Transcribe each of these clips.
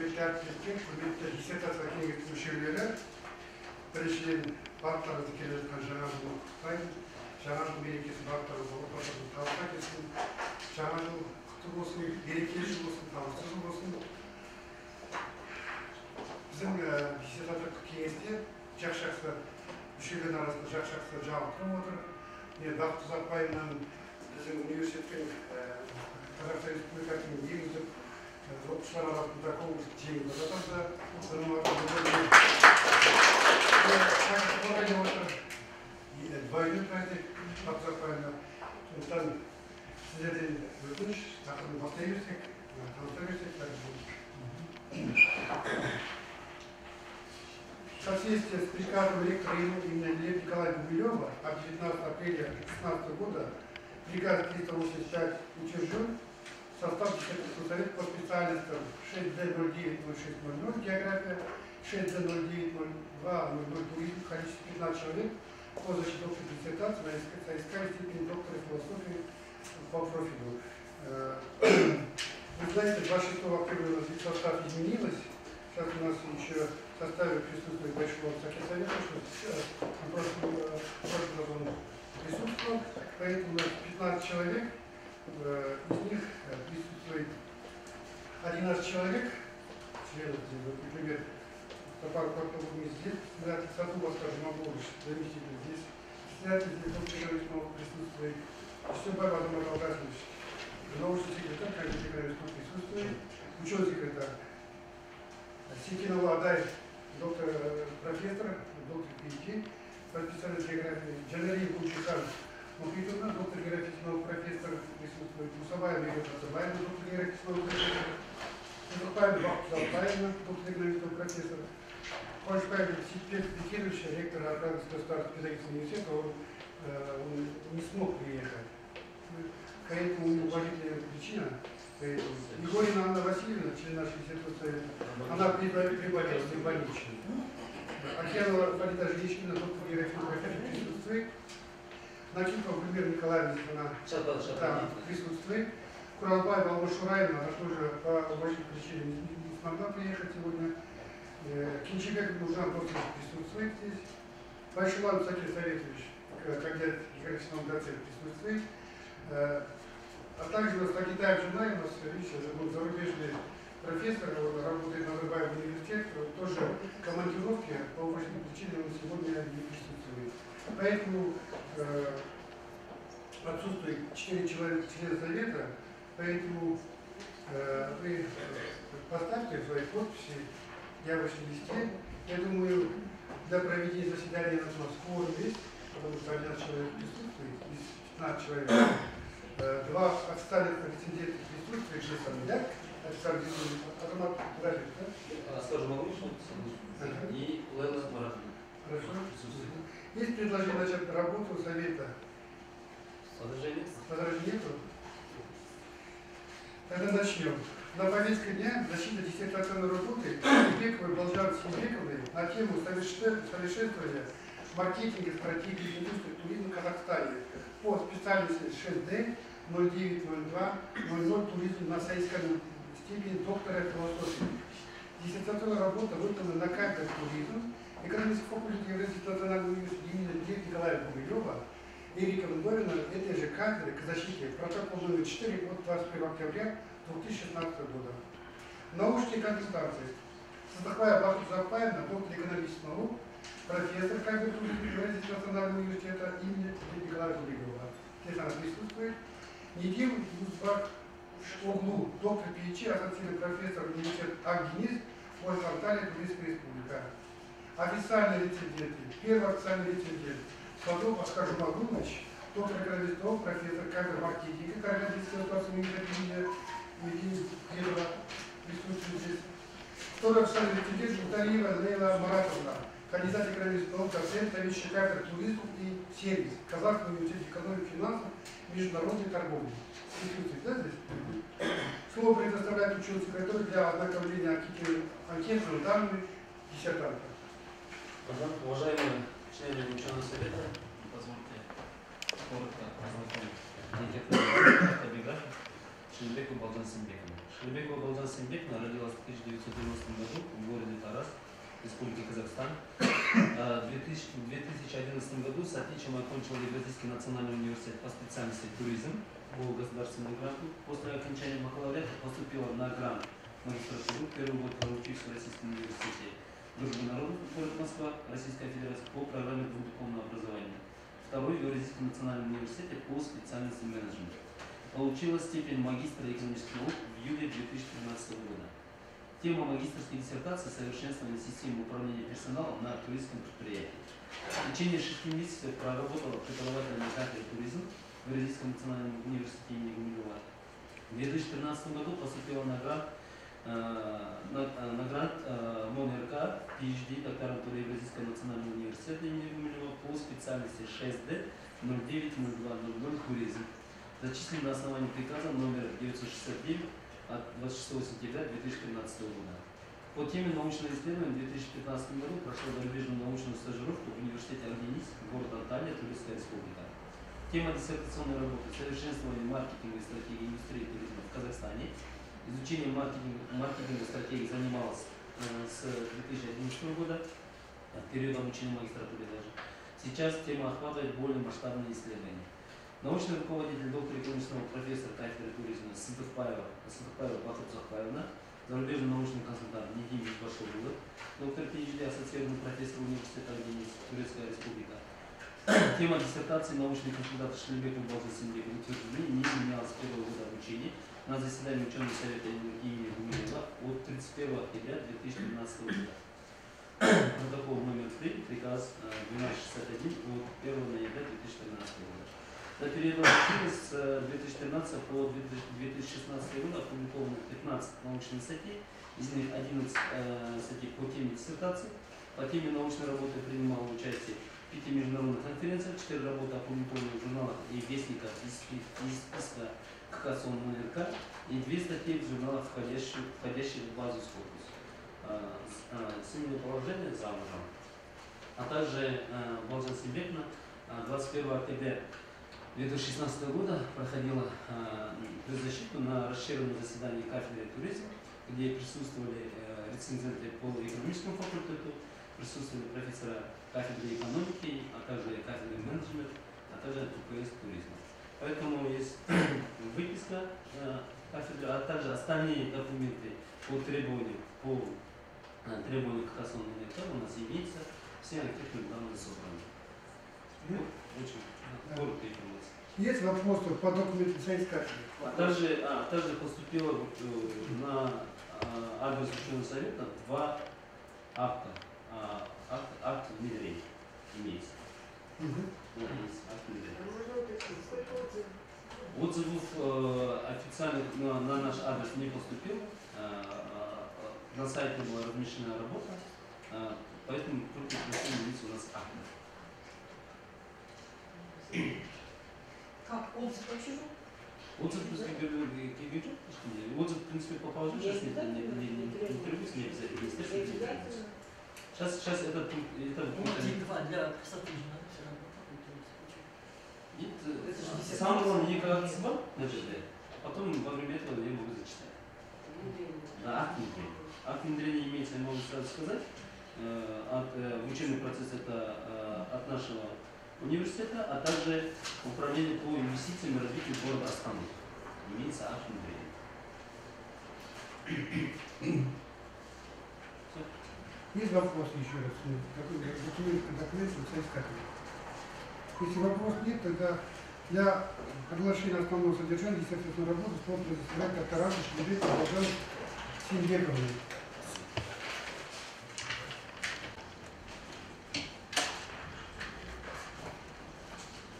құрметті әріптестер құрметті диссертация кеңесінің мүшелері біріншіден барлықтарыңызды келе жатқан жаңа жылмен құттықтаймын жаңа жыл мерекесі барлықтарыңызға отбасыңызға табыс әкелсін жаңа жыл құтты болсын берекелі жыл болсын табысты жыл болсын біздің диссертациялық кеңесте жақсы жақсы мүшелердің арасында жақсы жақсы жабықтырып отыр мен бақыт ұзақбаевнаның біздің университеттің қазақстан республикасының ең үздік соответствии с приказом ректора имени Лев Николая Гумилева от 19 апреля 2016 года приказ 385 утвержден состав Десятого совета по специальностям 6D090600 география, 6D090200 туризм, количество 15 человек, по защите общей диссертации на соискали степени доктора философии по профилю. Э, Вы знаете, 26 октября у нас весь состав изменилось. Сейчас у нас еще в составе присутствует Большого Всякий Совет, что на прошлом, э, в году присутствовал, поэтому у нас 15 человек, из них э, присутствует 11 человек, членов, например, Топар Портовый здесь, председатель Сатуба, скажем, Абович, заместитель здесь, Иванович Новых присутствует, все Бабадом Алгазович, научный секретарь, конечно, Игорь присутствует, ученый секретарь, Сикинова Адай, доктор, э, профессор, доктор PhD по специальности географии, Джанарин Кучихан, Мухитовна, доктор географического профессор, присутствует, Мусабаева Ирина Мусабаева, доктор географического профессора, Мухтаев Бахтузалбаева, доктор экономического профессора, Павел Петрович, ректор Архангельского государственного педагогического университета, он, э, он не смог приехать. Поэтому у него уважительная причина. Поэтому Егорина Анна Васильевна, член нашего института совета, она приболела приболела больничной. Акьянова Фарида Жиличкина, доктор географии профессор, присутствует. Накипова Гульмира Николаевна, она там присутствует. Куралбаева Алма Шураевна, она тоже по уважительной причине не, смогла приехать сегодня. Э, Кинчебек Нуржан тоже присутствует здесь. Большулан Сакир Советович, кандидат географического доцент, присутствует. Э, А также у нас Агитаев Жена, у нас, видите, зарубежный профессор, он работает на Назарбаев университет, тоже в командировке по уважительной причине он сегодня не присутствует. Поэтому э, отсутствует 4 человека члена совета, поэтому э, вы поставьте свои подписи в явочном листе. Я думаю, для проведения заседания у нас есть, потому что 11 человек присутствует, из 15 человек. Э, Два официальных рецензентов присутствуют, же сами, да? Официальный рецензент. Азамат Куражев, да? Могу Ага. И Лейла Маратовна. Хорошо. Есть предложение начать работу совета? Возражение? Возражений нету? Тогда начнем. На повестке дня защита диссертационной работы Бековой Болжан Синбековой на тему соверше- совершенствования маркетинга стратегии индустрии туризма в Казахстане по специальности 6D 0902 00 туризм на сайском степени доктора философии. Диссертационная работа выполнена на кафедре туризм, экономический факультет Евразийского национального университета имени Лев Николая Гумилева и рекомендовано этой же кафедры к защите протокол номер 4 от 21 октября 2016 года. Научные консультации. Садахвая Бахту Запаевна, доктор экономических наук, профессор кафедры Евразийского национального университета имени Лев Николая Гумилева. Здесь она присутствует. Нигим Узбак Оглу, доктор PhD, ассоциированный профессор университета Агденис, Ольга Анталия, Турецкая республика. Официальные рецензенты. Первый официальный рецензент. Садов Оскар Жумагулович, доктор наук, профессор кафедры маркетинга, Карагандинского университета имени Едова, присутствует здесь. Второй официальный рецензент Жуталиева Лейла Маратовна, кандидат экономических наук, доцент, заведующий кафедрой туризм и сервис, Казахского университета экономики и финансов, международной торговли. Присутствует, да, здесь? Слово предоставляет ученый секретарь для ознакомления анкетными данными диссертанта. Уважаемые члены ученого совета, позвольте коротко ознакомить некоторые автобиографии Шелебекова Балджан Симбековна. Шелебекова Балджан Симбековна родилась в 1990 году в городе Тарас, Республика Казахстан. А, В 2000 в 2011 году с отличием окончила Евразийский национальный университет по специальности туризм по государственному гранту. После окончания бакалавриата поступила на грант магистратуру. Первый год проучилась в Российском университете Дружбы народов, город Москва, Российская Федерация по программе двухдипломного образования. Второй в Евразийском национальном университете по специальности менеджмент. Получила степень магистра экономических наук в июле 2013 года. Тема магистрской диссертации «Совершенствование системы управления персоналом на туристском предприятии». В течение шести месяцев проработала преподавателем на кафедре туризм в Евразийском национальном университете имени Гумилева. В 2013 году поступила на грант, на, на грант э, МОНРК PhD докторантура Евразийского национального университета имени Гумилева по специальности 6D 090200 туризм. Зачислен на основании приказа номер 969 от 26 сентября 2013 года. По теме научного исследования в 2015 году прошла зарубежную научную стажировку в университете Аргенис, город Анталия, Турецкая республика. Тема диссертационной работы «Совершенствование маркетинга и стратегии индустрии туризма в Казахстане». Изучением маркетинга, маркетинга стратегии занималась э, с 2011 года, от периода обучения в магистратуре даже. Сейчас тема охватывает более масштабные исследования. Научный руководитель, доктор экономического профессор кафедры туризма Сыдықбаева, Сыдықбаева Бахыт Захбаевна, зарубежный научный консультант Нигимис Башоглы, доктор PhD, ассоциированный профессор университета Турецкая республика. Тема диссертации научный консультант Шлебеков Балжи Симбеков утверждены не менялась с первого года обучения на заседании ученого совета имени Гумилева от 31 октября 2012 года. Протокол номер 3, приказ э, 1261 от 1 ноября 2013 года. За период обучения с э, 2013 по 2016 год опубликовано 15 научных статей, из них 11 э, статей по теме диссертации. По теме научной работы принимал участие в пяти международных конференциях, 4 работы опубликованы в журналах и вестниках из, спи- из списка ККСО НРК и две статьи в журналах, входящих, входящих в базу Scopus. Э, с- э, Семейное положение замужем. А также э, Балжан Симбекна э, 21 октября 2016 года проходила э, предзащиту на расширенном заседании кафедры туризма, где присутствовали э, рецензенты по экономическому факультету, присутствовали профессора кафедры экономики, а также кафедры менеджмента, а также УКС туризма. Поэтому есть выписка э, кафедры, а также остальные документы по требованию, по э, требованию ККСОН у нас имеется, все анкетные данные собраны. Вот, очень короткая информация. Есть вопросы по документоискателю? А также, а, также поступило э, на а, адрес ученого совета два акта. Акт, акт внедрения имеется. Мгм. Вот есть акт внедрения. Отзывов э, официальных на, на наш адрес не поступил. Э, э, на сайте была размещена работа, э, поэтому только просим явиться у нас акт. Как отзыв вообще? Отзыв, в принципе, отзыв, в принципе, по положению сейчас не, не, не, не, не не не требуется. Сейчас, сейчас этот пункт, это Ну, пункт, один-два для красоты же надо все равно Это э, самое главное, не как начали, а потом во время этого я могу зачитать. Да, акт внедрения. Акт внедрения имеется, я могу сразу сказать, э, от, э, учебный процесс это э, от нашего университета, а также управление по инвестициям и развитию города Астаны. Имеется акт внедрения. Есть вопросы еще раз? Документ документ соискателя? Если вопрос нет, тогда для оглашения основного содержания диссертационной работы способны заседать докторанты Шлебекова Бажан Симбековны.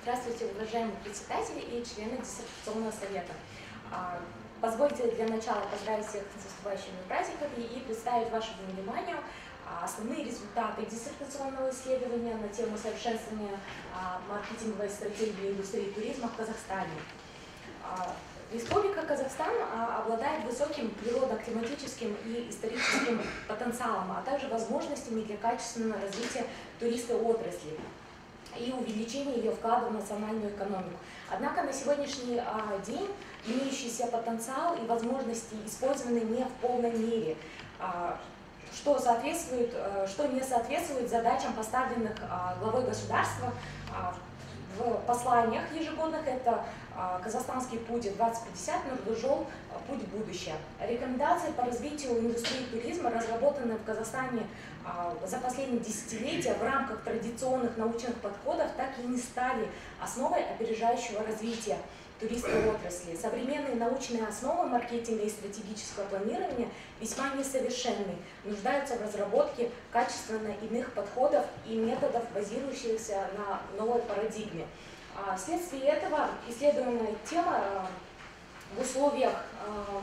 Здравствуйте, уважаемые председатели и члены диссертационного совета. А, Позвольте для начала поздравить всех с наступающими праздниками и представить вашему вниманию основные результаты диссертационного исследования на тему совершенствования а, маркетинговой стратегии индустрии туризма в Казахстане. А, Республика Казахстан а, обладает высоким природно-климатическим и историческим потенциалом, а также возможностями для качественного развития туристской отрасли. и увеличения ее вклада в национальную экономику. Однако на сегодняшний а, день имеющийся потенциал и возможности использованы не в полной мере, а, что, соответствует, э, что не соответствует задачам, поставленных а, главой государства а, в посланиях ежегодных. Это а, «Казахстанский путь 2050», «Нургужол. Путь будущее». Рекомендации по развитию индустрии туризма, разработанные в Казахстане за последние десятилетия в рамках традиционных научных подходов, так и не стали основой опережающего развития туристской отрасли. Современные научные основы маркетинга и стратегического планирования весьма несовершенны, нуждаются в разработке качественно иных подходов и методов, базирующихся на новой парадигме. А, Вследствие этого исследуемая тема а, в условиях а,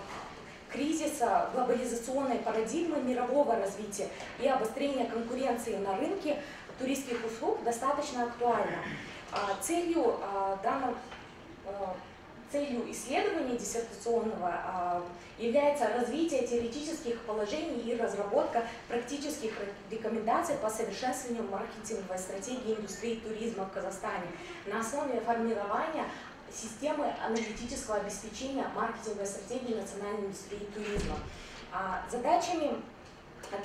кризиса, глобализационной парадигмы мирового развития и обострения конкуренции на рынке туристских услуг достаточно актуальна. Целью данного Целью исследования диссертационного а, является развитие теоретических положений и разработка практических рекомендаций по совершенствованию маркетинговой стратегии индустрии туризма в Казахстане на основе формирования системы аналитического обеспечения маркетинговой стратегии национальной индустрии туризма. А, Задачами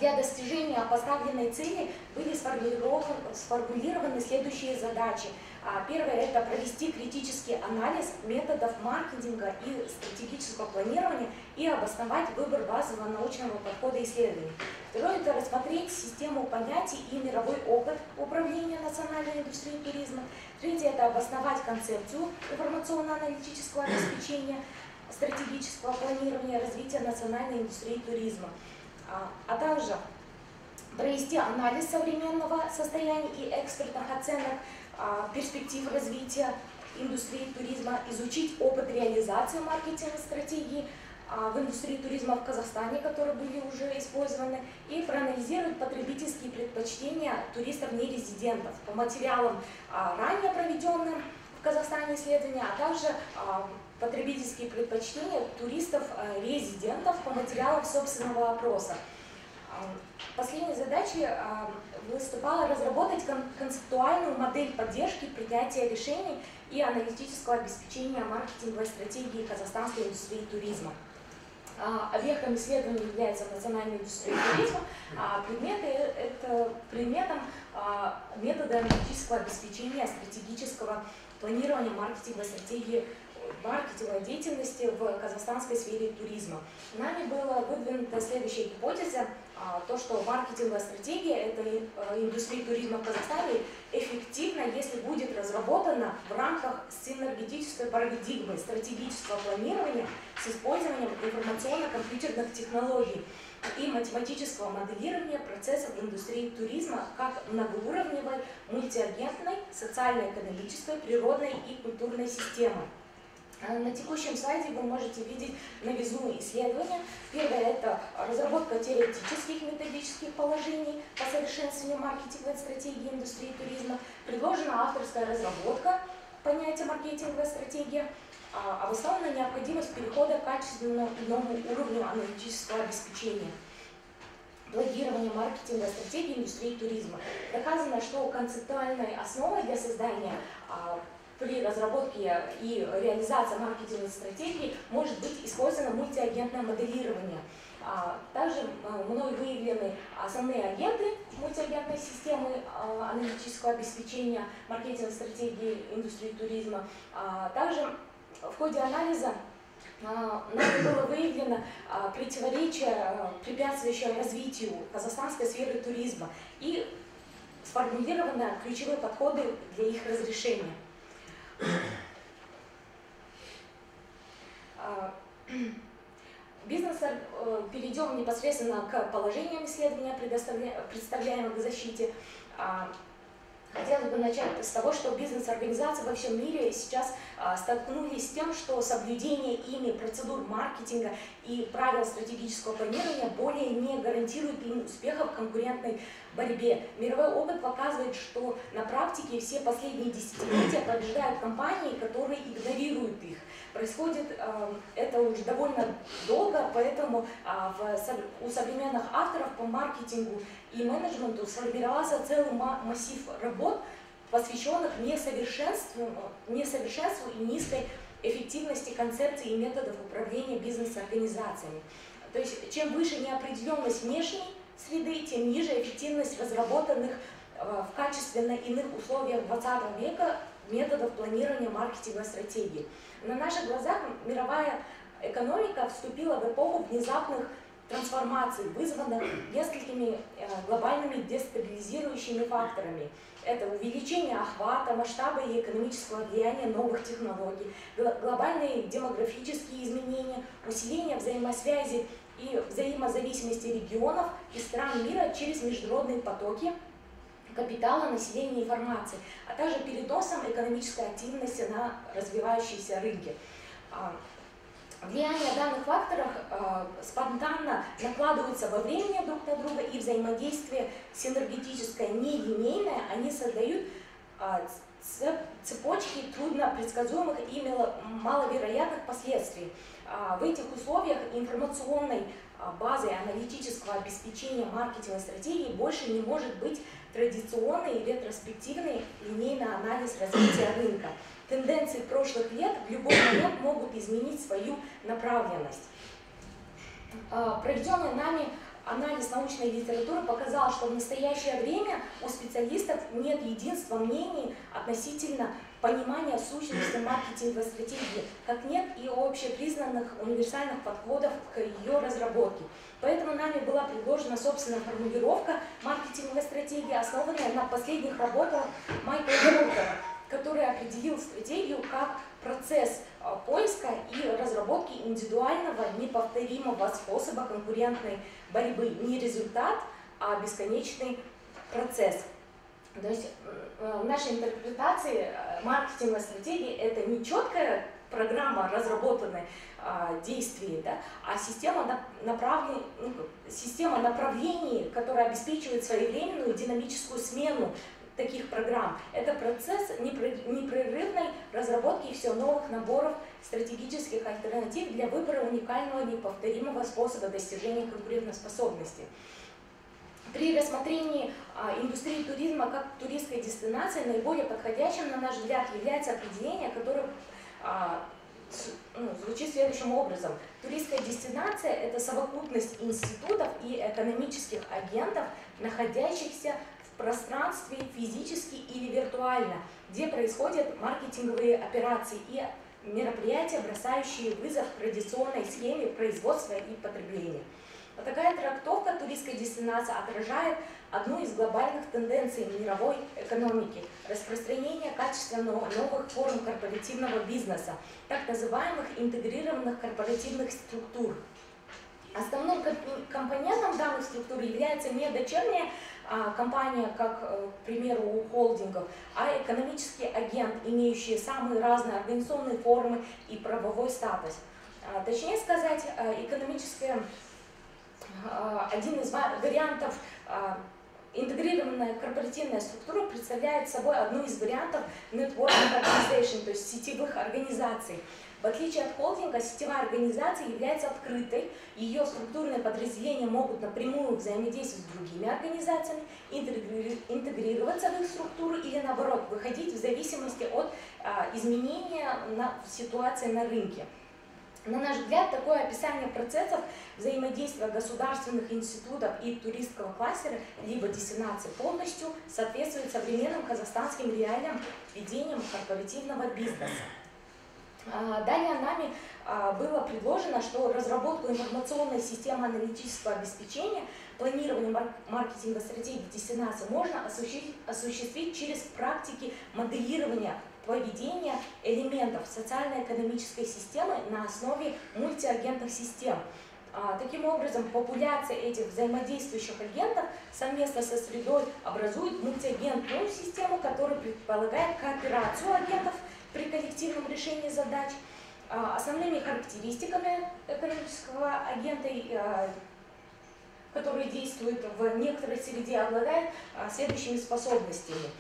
для достижения поставленной цели были сформулированы, сформулированы следующие задачи. А, Первое – это провести критический анализ методов маркетинга и стратегического планирования и обосновать выбор базового научного подхода исследований. Второе – это рассмотреть систему понятий и мировой опыт управления национальной индустрией туризма. Третье – это обосновать концепцию информационно-аналитического обеспечения, стратегического планирования развития национальной индустрии туризма, а, а также провести анализ современного состояния и экспертных оценок перспектив развития индустрии туризма, изучить опыт реализации маркетинговой стратегии а, в индустрии туризма в Казахстане, которые были уже использованы, и проанализировать потребительские предпочтения туристов-нерезидентов по материалам а, ранее проведенным в Казахстане исследования, а также а, потребительские предпочтения туристов-резидентов по материалам собственного опроса. Последней задачей а, выступала разработать кон- концептуальную модель поддержки принятия решений и аналитического обеспечения маркетинговой стратегии казахстанской индустрии туризма. А, Объектом исследования является национальная индустрия туризма, а предметы э- это предметом а, метода аналитического обеспечения стратегического планирования маркетинговой стратегии маркетинговой деятельности в казахстанской сфере туризма. Нами была выдвинута следующая гипотеза, то, что маркетинговая стратегия этой э, индустрии туризма в Казахстане эффективна, если будет разработана в рамках синергетической парадигмы стратегического планирования с использованием информационно-компьютерных технологий и математического моделирования процессов индустрии туризма как многоуровневой, мультиагентной, социально-экономической, природной и культурной системы. А На текущем слайде вы можете видеть новизну исследования. Первое – это разработка теоретических методических положений по совершенствованию маркетинговой стратегии индустрии туризма. Предложена авторская разработка понятия маркетинговая стратегия. А, Обоснована необходимость перехода к качественному иному уровню аналитического обеспечения планирования маркетинговой стратегии индустрии туризма. Доказано, что концептуальной основой для создания а, при разработке и реализации маркетинговой стратегии может быть использовано мультиагентное моделирование. А, Также а, мной выявлены основные агенты мультиагентной системы а, аналитического обеспечения маркетинговой стратегии индустрии туризма. Также в ходе анализа нами было выявлено противоречие, препятствующее развитию казахстанской сферы туризма и сформулированы ключевые подходы для их разрешения. А, Бизнес э, перейдем непосредственно к положениям исследования, представляемых к защите. Хотелось бы начать с того, что бизнес-организации во всем мире сейчас а, столкнулись с тем, что соблюдение ими процедур маркетинга и правил стратегического планирования более не гарантирует им успеха в конкурентной борьбе. Мировой опыт показывает, что на практике все последние десятилетия побеждают компании, которые игнорируют их. Происходит э, это уже довольно долго, поэтому а, у современных авторов по маркетингу и менеджменту сформировался целый ма- массив работ, посвященных несовершенству, несовершенству и низкой эффективности концепций и методов управления бизнес-организациями. То есть чем выше неопределенность внешней среды, тем ниже эффективность разработанных э, в качественно иных условиях 20 века методов планирования маркетинговой стратегии. На наших глазах мировая экономика вступила в эпоху внезапных трансформаций, вызванных несколькими э, глобальными дестабилизирующими факторами. Это увеличение охвата, масштаба и экономического влияния новых технологий, глобальные демографические изменения, усиление взаимосвязи и взаимозависимости регионов и стран мира через международные потоки капитала, населения информации, а также переносом экономической активности на развивающиеся рынки. А, влияние данных факторов э, спонтанно накладываются во времени друг на друга и взаимодействие синергетическое, нелинейное, они создают э, цепочки трудно предсказуемых и маловероятных последствий. В этих условиях информационной базой аналитического обеспечения маркетинговой стратегии больше не может быть традиционный ретроспективный линейный анализ развития рынка тенденции прошлых лет в любой момент могут изменить свою направленность. А, проведенный нами анализ научной литературы показал, что в настоящее время у специалистов нет единства мнений относительно понимания сущности маркетинговой стратегии, как нет и общепризнанных универсальных подходов к ее разработке. Поэтому нами была предложена собственная формулировка маркетинговой стратегии, основанная на последних работах Майкла Уолтера, который определил стратегию как процесс а, поиска и разработки индивидуального, неповторимого способа конкурентной борьбы. Не результат, а бесконечный процесс. То есть в нашей интерпретации э, маркетинговой стратегии это не четкая программа разработанной а, действий, да, а система, направлен, ну, система направлений, которая обеспечивает своевременную динамическую смену таких программ. Это процесс непрерывной разработки все новых наборов стратегических альтернатив для выбора уникального неповторимого способа достижения конкурентоспособности. При рассмотрении а, индустрии туризма как туристской дестинации наиболее подходящим, на наш взгляд, является определение, которое ну, звучит следующим образом. Туристская дестинация – это совокупность институтов и экономических агентов, находящихся пространстве физически или виртуально, где происходят маркетинговые операции и мероприятия, бросающие вызов традиционной схеме производства и потребления. Вот такая трактовка туристской дестинации отражает одну из глобальных тенденций мировой экономики – распространение качественно новых форм корпоративного бизнеса, так называемых интегрированных корпоративных структур. Основным компонентом данных структур является не дочерняя а, компания, как, э, к примеру, у холдингов, а экономический агент, имеющий самые разные организационные формы и правовой статус. А, точнее сказать, э, экономическая, а, один из вариантов интегрированная корпоративная структура представляет собой одну из вариантов networking organization, то есть сетевых организаций. В отличие от холдинга, сетевая организация является открытой, ее структурные подразделения могут напрямую взаимодействовать с другими организациями, интегрироваться в их структуру или наоборот, выходить в зависимости от а, изменения ситуации на рынке. На наш взгляд, такое описание процессов взаимодействия государственных институтов и туристского кластера, либо дестинации полностью соответствует современным казахстанским реалиям ведением корпоративного бизнеса. А, далее нами а, было предложено, что разработку информационной системы аналитического обеспечения, планирование маркетинга стратегии дестинации можно осуществить через практики моделирования поведения элементов социально-экономической системы на основе мультиагентных систем. А, таким образом, популяция этих взаимодействующих агентов совместно со средой образует мультиагентную систему, которая предполагает кооперацию агентов – при коллективном решении задач. А, основными характеристиками экономического агента, а, который действует в некоторой среде, обладает следующими способностями.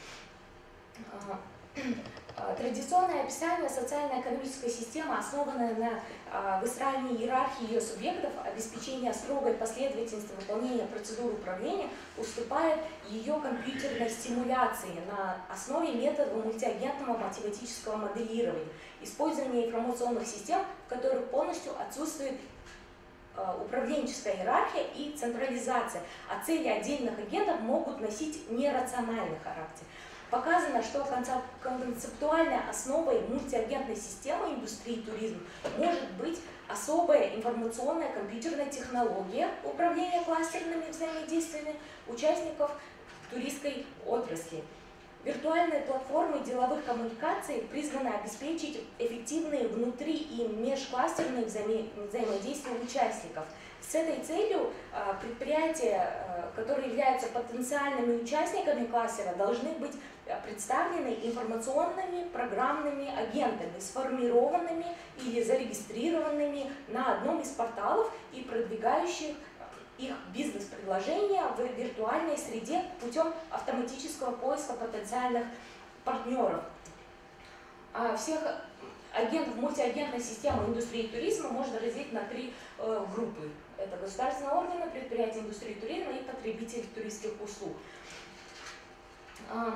А, Традиционное описание социально-экономической системы, основанное на а, выстраивании иерархии ее субъектов, обеспечения строгой последовательности выполнения процедур управления, уступает ее компьютерной стимуляции на основе метода мультиагентного математического моделирования, использования информационных систем, в которых полностью отсутствует а, управленческая иерархия и централизация, а цели отдельных агентов могут носить нерациональный характер. Показано, что концеп- концептуальной основой мультиагентной системы индустрии туризма может быть особая информационная компьютерная технология управления кластерными взаимодействиями участников туристской отрасли. Виртуальные платформы деловых коммуникаций призваны обеспечить эффективные внутри и межкластерные взаимо- взаимодействия участников. С этой целью а, предприятия, а, которые являются потенциальными участниками кластера, должны быть а, представлены информационными программными агентами, сформированными или зарегистрированными на одном из порталов и продвигающих их бизнес-предложения в виртуальной среде путем автоматического поиска потенциальных партнеров. Всех агентов мультиагентной системы индустрии туризма можно разделить на три э, группы. Это государственные органы, предприятия индустрии туризма и потребители туристских услуг. Э,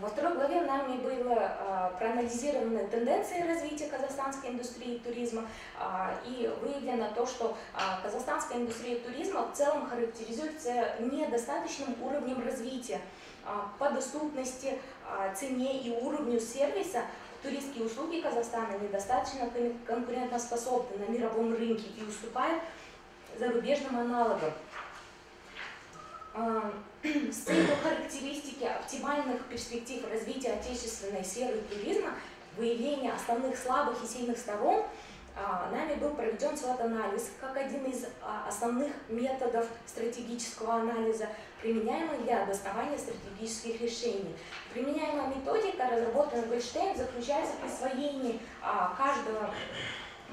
Во второй главе нами были а, проанализированы тенденции развития казахстанской индустрии туризма а, и выявлено то, что а, казахстанская индустрия туризма в целом характеризуется недостаточным уровнем развития по доступности, цене и уровню сервиса туристские услуги Казахстана недостаточно кон- конкурентоспособны на мировом рынке и уступают зарубежным аналогам. А, С целью характеристики оптимальных перспектив развития отечественной сферы туризма, выявления основных слабых и сильных сторон, а, нами был проведен SWOT-анализ как один из а, основных методов стратегического анализа, применяемый для обоснования стратегических решений. Применяемая методика, разработанная Гольштейн, заключается в присвоении каждого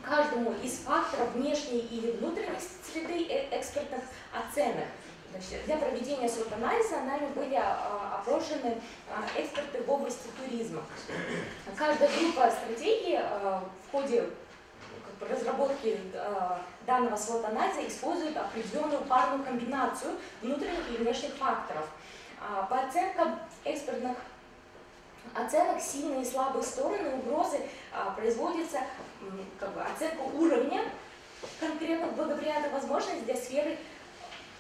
каждому из факторов внешней или внутренней среды э- экспертных оценок. Значит, для проведения SWOT-анализа нами были а, опрошены а, эксперты в области туризма. Каждая группа стратегии а, в ходе как бы, разработки а, данного SWOT-анализа использует определенную парную комбинацию внутренних и внешних факторов. А, По оценкам экспертных оценок сильные и слабые стороны угрозы а, производится как бы, оценка уровня конкретно благодаря этой возможности для сферы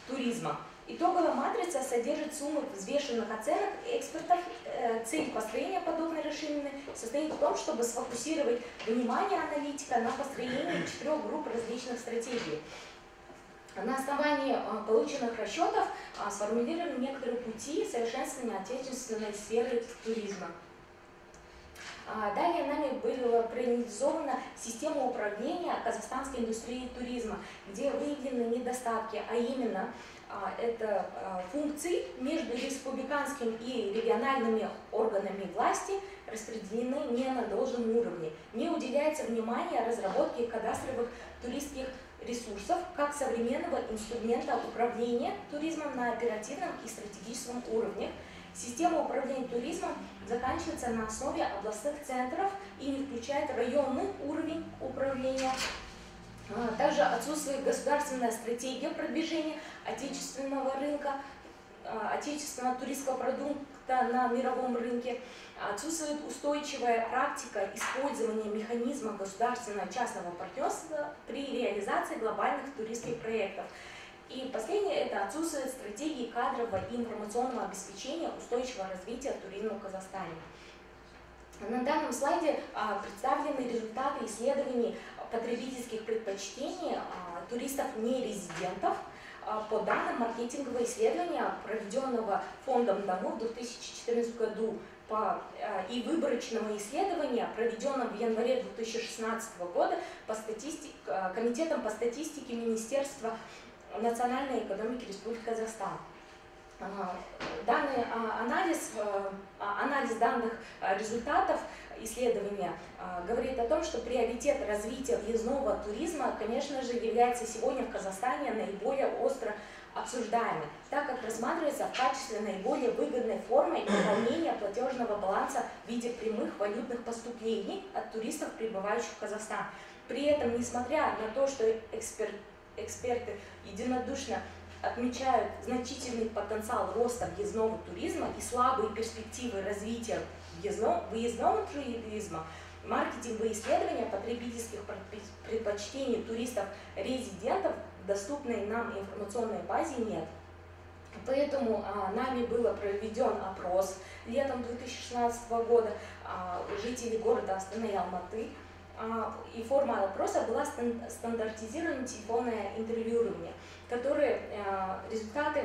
туризма. Итоговая матрица содержит сумму взвешенных оценок экспертов. Э, Цель построения подобной расширенной состоит в том, чтобы сфокусировать внимание аналитика на построении четырех групп различных стратегий. На основании э, полученных расчетов а, сформулированы некоторые пути совершенствования отечественной сферы туризма. А, Далее нами была проанализована система управления казахстанской индустрией туризма, где выявлены недостатки, а именно а, это функции между республиканским и региональными органами власти распределены не на должном уровне. Не уделяется внимания разработке кадастровых туристских ресурсов как современного инструмента управления туризмом на оперативном и стратегическом уровне. Система управления туризмом заканчивается на основе областных центров и не включает районный уровень управления. А, Также отсутствует государственная стратегия продвижения отечественного рынка, а, отечественного туристского продукта на мировом рынке. Отсутствует устойчивая практика использования механизма государственного частного партнерства при реализации глобальных туристских проектов. И последнее – это отсутствует стратегии кадрового и информационного обеспечения устойчивого развития туризма в Казахстане. На данном слайде а, представлены результаты исследований потребительских предпочтений а, туристов-нерезидентов а, по данным маркетингового исследования, проведенного фондом ДАМУ в 2014 году по, а, и выборочного исследования, проведенного в январе 2016 года по статисти- а, Комитетом по статистике Министерства национальной экономики Республики Казахстан. А, Данный а, анализ, а, а, анализ данных а, результатов исследования говорит о том, что приоритет развития въездного туризма, конечно же, является сегодня в Казахстане наиболее остро обсуждаемы, так как рассматривается в качестве наиболее выгодной формой пополнения платежного баланса в виде прямых валютных поступлений от туристов, прибывающих в Казахстан. При этом, несмотря на то, что эксперт, эксперты единодушно отмечают значительный потенциал роста въездного туризма и слабые перспективы развития въездного, выездного туризма, маркетинговые исследования потребительских предпочтений туристов-резидентов доступной нам информационной базе нет. Поэтому а, нами был проведен опрос летом 2016 года а, жителей города Астаны и Алматы. А, и форма опроса была стандартизированное телефонное интервьюирование, которые а, результаты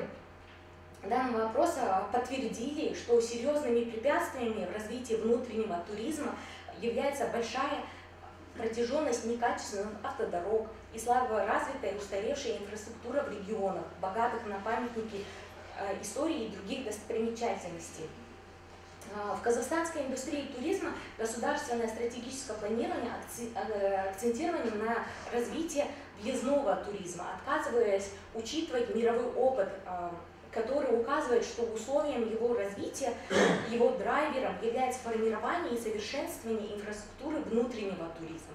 данного вопроса подтвердили, что серьезными препятствиями в развитии внутреннего туризма является большая протяженность некачественных автодорог и слабо развитая и устаревшая инфраструктура в регионах, богатых на памятники э, истории и других достопримечательностей. Э, в казахстанской индустрии туризма государственное стратегическое планирование э, акцентировано на развитие въездного туризма, отказываясь учитывать мировой опыт который указывает, что условием его развития, его драйвером является формирование и совершенствование инфраструктуры внутреннего туризма.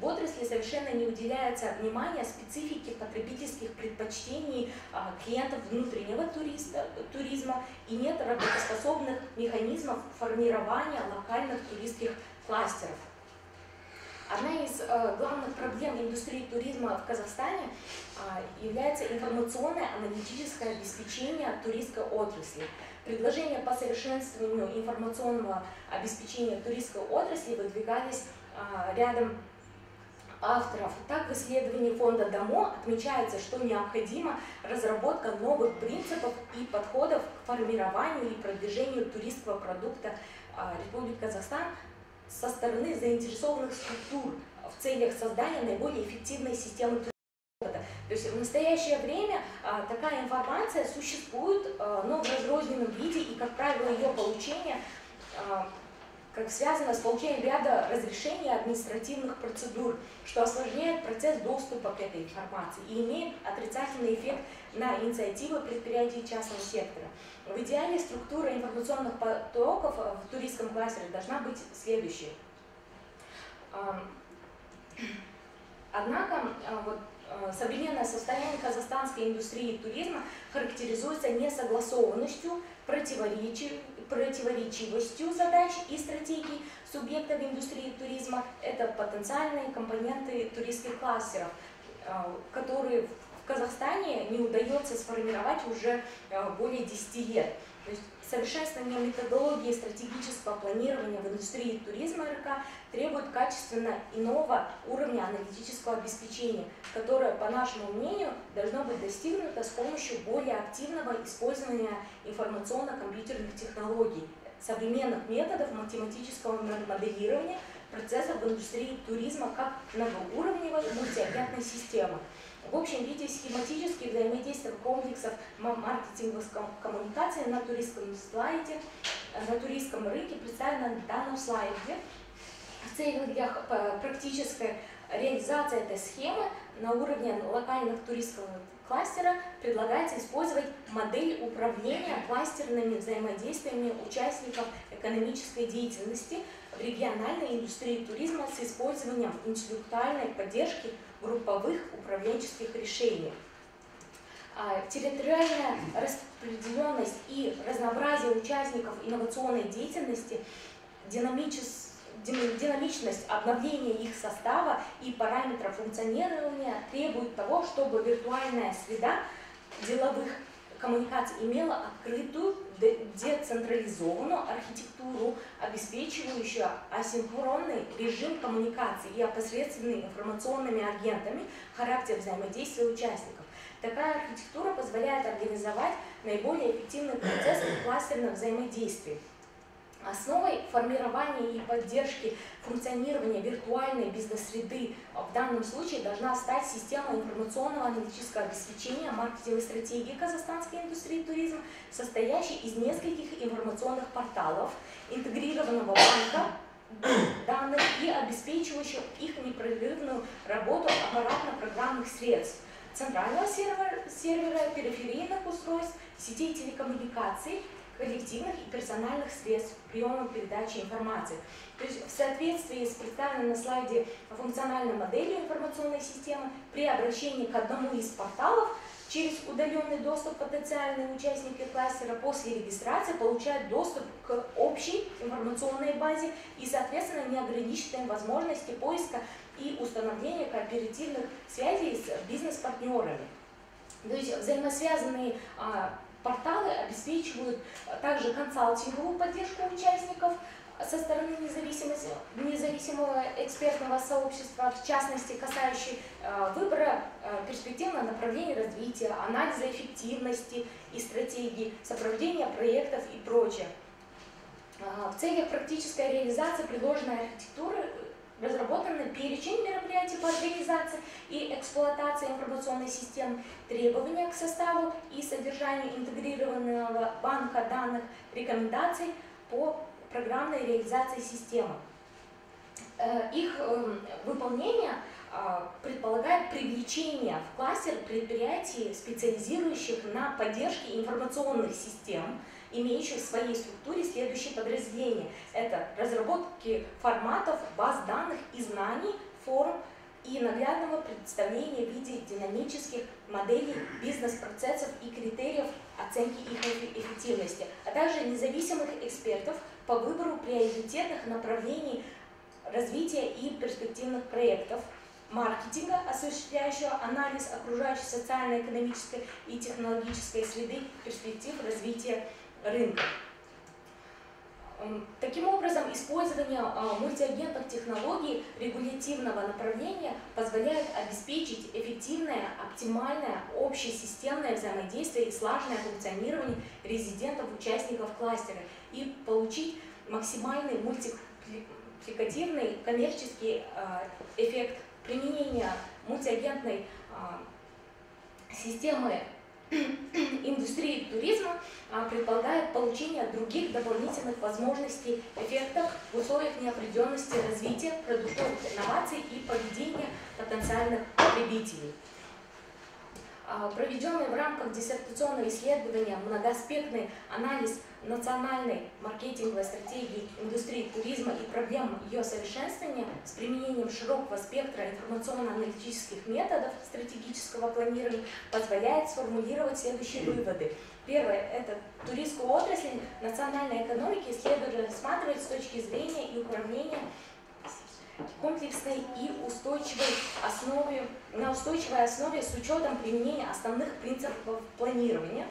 В отрасли совершенно не уделяется внимания специфике потребительских предпочтений а, клиентов внутреннего туриста, туризма и нет работоспособных механизмов формирования локальных туристских кластеров. Одна из э, главных проблем индустрии туризма в Казахстане э, является информационное аналитическое обеспечение туристской отрасли. Предложения по совершенствованию информационного обеспечения туристской отрасли выдвигались э, рядом авторов. Так, в исследовании фонда ДАМО отмечается, что необходима разработка новых принципов и подходов к формированию и продвижению туристского продукта Республики Казахстан со стороны заинтересованных структур в целях создания наиболее эффективной системы опыта. То есть в настоящее время а, такая информация существует, а, но в разрозненном виде, и, как правило, ее получение а, как связано с получением ряда разрешений административных процедур, что осложняет процесс доступа к этой информации и имеет отрицательный эффект на инициативы предприятий частного сектора. В идеале структура информационных потоков в туристском кластере должна быть следующей. Однако вот, Э, современное состояние казахстанской индустрии туризма характеризуется несогласованностью, противоречивостью задач и стратегий субъектов индустрии туризма. Это потенциальные компоненты туристских кластеров, э, которые в Казахстане не удается сформировать уже э, более 10 лет. То есть совершенствование методологии стратегического планирования в индустрии туризма РК требует качественно иного уровня аналитического обеспечения, которое, по нашему мнению, должно быть достигнуто с помощью более активного использования информационно-компьютерных технологий, современных методов математического моделирования процессов в индустрии туризма как многоуровневой мультиагентной системы. В общем виде схематически взаимодействие комплексов маркетинговой коммуникации на туристском слайде, на туристском рынке представлено на данном слайде. В целях для практической реализации этой схемы на уровне локальных туристского кластера предлагается использовать модель управления кластерными взаимодействиями участников экономической деятельности в региональной индустрии туризма с использованием интеллектуальной поддержки групповых управленческих решений. А, территориальная распределенность и разнообразие участников инновационной деятельности, динамичность обновления их состава и параметров функционирования требуют того, чтобы виртуальная среда деловых коммуникаций имела открытую, децентрализованную архитектуру, обеспечивающую асинхронный режим коммуникации и опосредственными информационными агентами характер взаимодействия участников. Такая архитектура позволяет организовать наиболее эффективный процесс кластерных взаимодействий. Основой формирования и поддержки функционирования виртуальной бизнес-среды в данном случае должна стать система информационного аналитического обеспечения маркетинговой стратегии казахстанской индустрии туризма, состоящей из нескольких информационных порталов, интегрированного банка данных и обеспечивающих их непрерывную работу аппаратно-программных средств. центрального сервера, сервера, периферийных устройств, сетей телекоммуникаций, коллективных и персональных средств приема передачи информации. То есть в соответствии с представленной на слайде функциональной моделью информационной системы при обращении к одному из порталов через удаленный доступ потенциальные участники кластера после регистрации получают доступ к общей информационной базе и, соответственно, неограниченные возможности поиска и установления кооперативных связей с бизнес-партнерами. То есть взаимосвязанные а, порталы обеспечивают также консалтинговую поддержку участников со стороны независимого экспертного сообщества, в частности, касающей э, выбора э, перспективного направления развития, анализа эффективности и стратегии, сопровождения проектов и прочее. В целях практической реализации предложенной архитектуры э, разработан перечень мероприятий по организации и эксплуатации информационной системы, требования к составу и содержанию интегрированного банка данных, рекомендаций по программной реализации системы. Э, Их эм, выполнение а, предполагает привлечение в кластер предприятий, специализирующих на поддержке информационных систем, имеющих в своей структуре следующие подразделения. Это разработки форматов, баз данных и знаний, форм и наглядного представления в виде динамических моделей бизнес-процессов и критериев оценки их эффе- эффективности, а также независимых экспертов по выбору приоритетных направлений развития и перспективных проектов, маркетинга, осуществляющего анализ окружающей социально-экономической и технологической среды перспектив развития рынка. Таким образом, использование а, мультиагентных технологий регулятивного направления позволяет обеспечить эффективное, оптимальное, общесистемное взаимодействие и слаженное функционирование резидентов-участников кластера и получить максимальный мультипликативный коммерческий а, эффект применения мультиагентной а, системы индустрии туризма а, предполагает получение других дополнительных возможностей, эффектов в условиях неопределенности развития продуктовых инноваций и поведения потенциальных потребителей. А, Проведенный в рамках диссертационного исследования многоаспектный анализ национальной маркетинговой стратегии индустрии туризма и проблем ее совершенствования с применением широкого спектра информационно-аналитических методов стратегического планирования позволяет сформулировать следующие выводы. Первое – это туристскую отрасль национальной экономики следует рассматривать с точки зрения и управления комплексной и устойчивой основе, на устойчивой основе с учетом применения основных принципов планирования.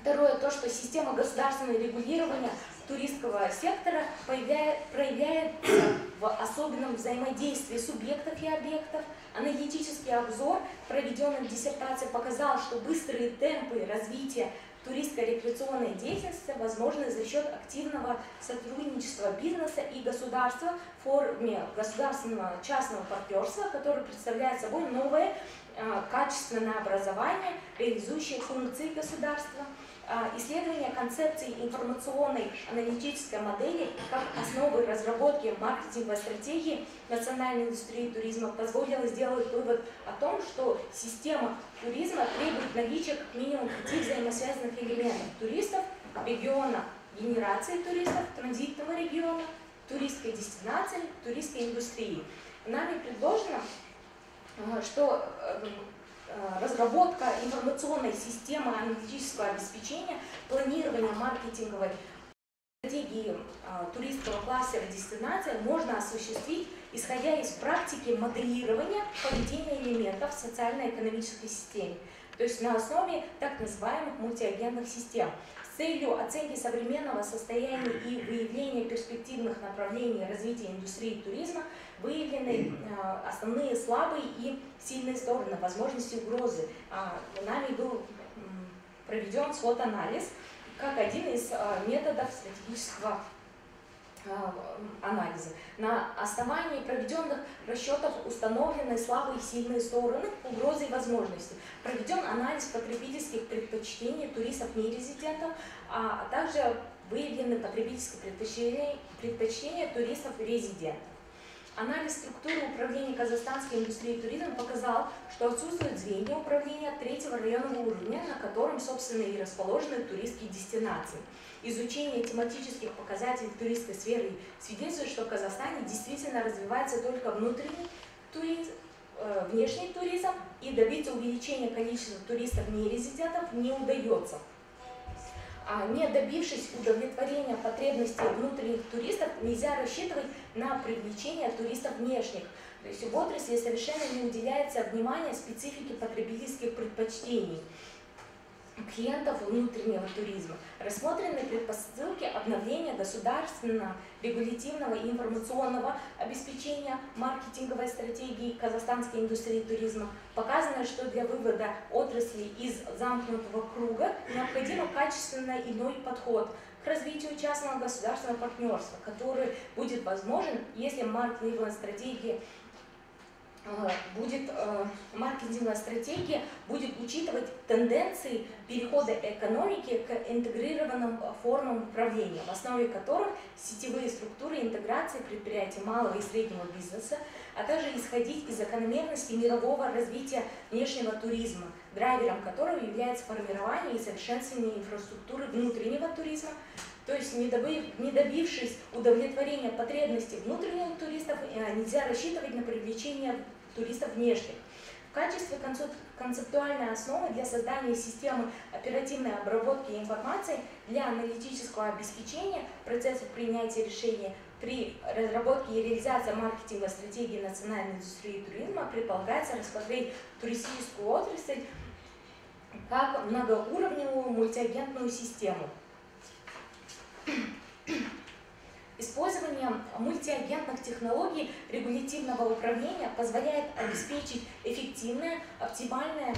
Второе, то, что система государственного регулирования туристского сектора появляет, проявляется в особенном взаимодействии субъектов и объектов. Аналитический обзор, проведенный в диссертации, показал, что быстрые темпы развития туристско-рекреационной деятельности возможны за счет активного сотрудничества бизнеса и государства в форме государственного частного партнерства, которое представляет собой новое э, качественное образование, реализующее функции государства. А, Исследование концепции информационной аналитической модели как основы разработки маркетинговой стратегии национальной индустрии туризма позволило сделать вывод о том, что система туризма требует наличия как минимум пяти взаимосвязанных элементов туристов, региона генерации туристов, транзитного региона, туристской дестинации, туристской индустрии. Нами предложено, э, что э, разработка информационной системы аналитического обеспечения, планирование маркетинговой стратегии э, туристского кластера дестинации можно осуществить, исходя из практики моделирования поведения элементов в социально-экономической системе, то есть на основе так называемых мультиагентных систем. Целью оценки современного состояния и выявления перспективных направлений развития индустрии туризма выявлены э, основные слабые и сильные стороны, возможности угрозы. А, Нами был проведен свод-анализ как один из э, методов стратегического анализа. На основании проведенных расчетов установлены слабые и сильные стороны, угрозы и возможности. Проведен анализ потребительских предпочтений туристов-нерезидентов, а также выявлены потребительские предпочтения, предпочтения туристов-резидентов. Анализ структуры управления казахстанской индустрией туризма показал, что отсутствует звенья управления третьего районного уровня, на котором, собственно, и расположены туристские дестинации. Изучение тематических показателей туристской сферы свидетельствует, что в Казахстане действительно развивается только внутренний туризм, э, внешний туризм, и добиться увеличения количества туристов не резидентов не удается. А не добившись удовлетворения потребностей внутренних туристов, нельзя рассчитывать на привлечение туристов внешних. То есть в отрасли совершенно не уделяется внимания специфике потребительских предпочтений клиентов внутреннего туризма. Рассмотрены предпосылки обновления государственного, регулятивного и информационного обеспечения маркетинговой стратегии казахстанской индустрии туризма. Показано, что для вывода отрасли из замкнутого круга необходимо качественно иной подход к развитию частного государственного партнерства, который будет возможен, если маркетинговая стратегия будет э, маркетинговая стратегия будет учитывать тенденции перехода экономики к интегрированным формам управления, в основе которых сетевые структуры интеграции предприятий малого и среднего бизнеса, а также исходить из закономерности мирового развития внешнего туризма, драйвером которого является формирование и совершенствование инфраструктуры внутреннего туризма, то есть не, добыв, не добившись удовлетворения потребностей внутренних туристов, э, нельзя рассчитывать на привлечение туристов внешних. В качестве концептуальной основы для создания системы оперативной обработки информации для аналитического обеспечения процессов принятия решений при разработке и реализации маркетинговой стратегии национальной индустрии туризма предполагается рассмотреть туристическую отрасль как многоуровневую мультиагентную систему. Использование мультиагентных технологий регулятивного управления позволяет обеспечить эффективное, оптимальное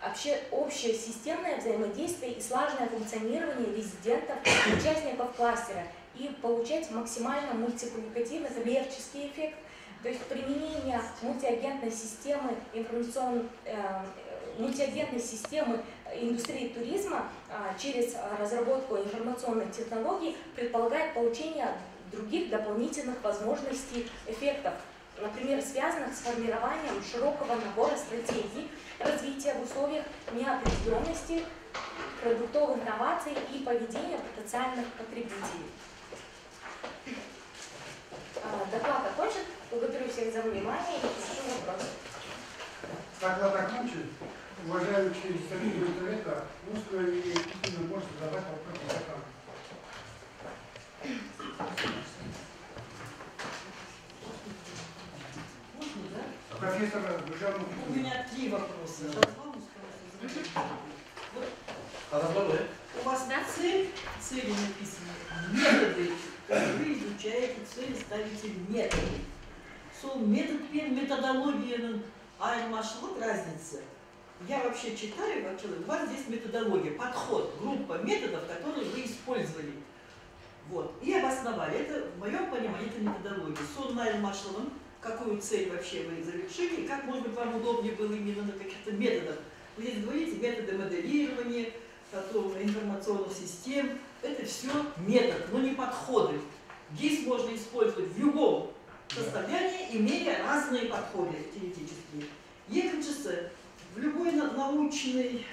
вообще общее системное взаимодействие и слаженное функционирование резидентов участников кластера и получать максимально мультипликативный коммерческий эффект. То есть применение мультиагентной системы информационной э, мультиагентной системы индустрии туризма а, через разработку информационных технологий предполагает получение других дополнительных возможностей эффектов, например, связанных с формированием широкого набора стратегий развития в условиях неопределенности, продуктовых инноваций и поведения потенциальных потребителей. А, доклад окончен. Благодарю всех за внимание и прошу вопросы. Доклад окончен. Уважающие представители интернета, устно и письменно можете задать вопрос декану. Можно, да? Профессор Жан У меня три вопроса. Вот А разборы? у вас цель, цели написаны, методы. Вы изучаете цели, ставите методы. Сол метод, методология, а маршрут разница. Я вообще читаю, у вас здесь методология, подход, группа методов, которые вы использовали. Вот. И обосновали. Это, в моем понимании, это методология. Сон Найл Маршалом, какую цель вообще вы завершили, и как, может быть, вам удобнее было именно на каких-то методах. Вы здесь говорите методы моделирования, потом информационных систем. Это все метод, но не подходы. ГИС можно использовать в любом состоянии, имея разные подходы теоретические. Екіншісі, в любой научной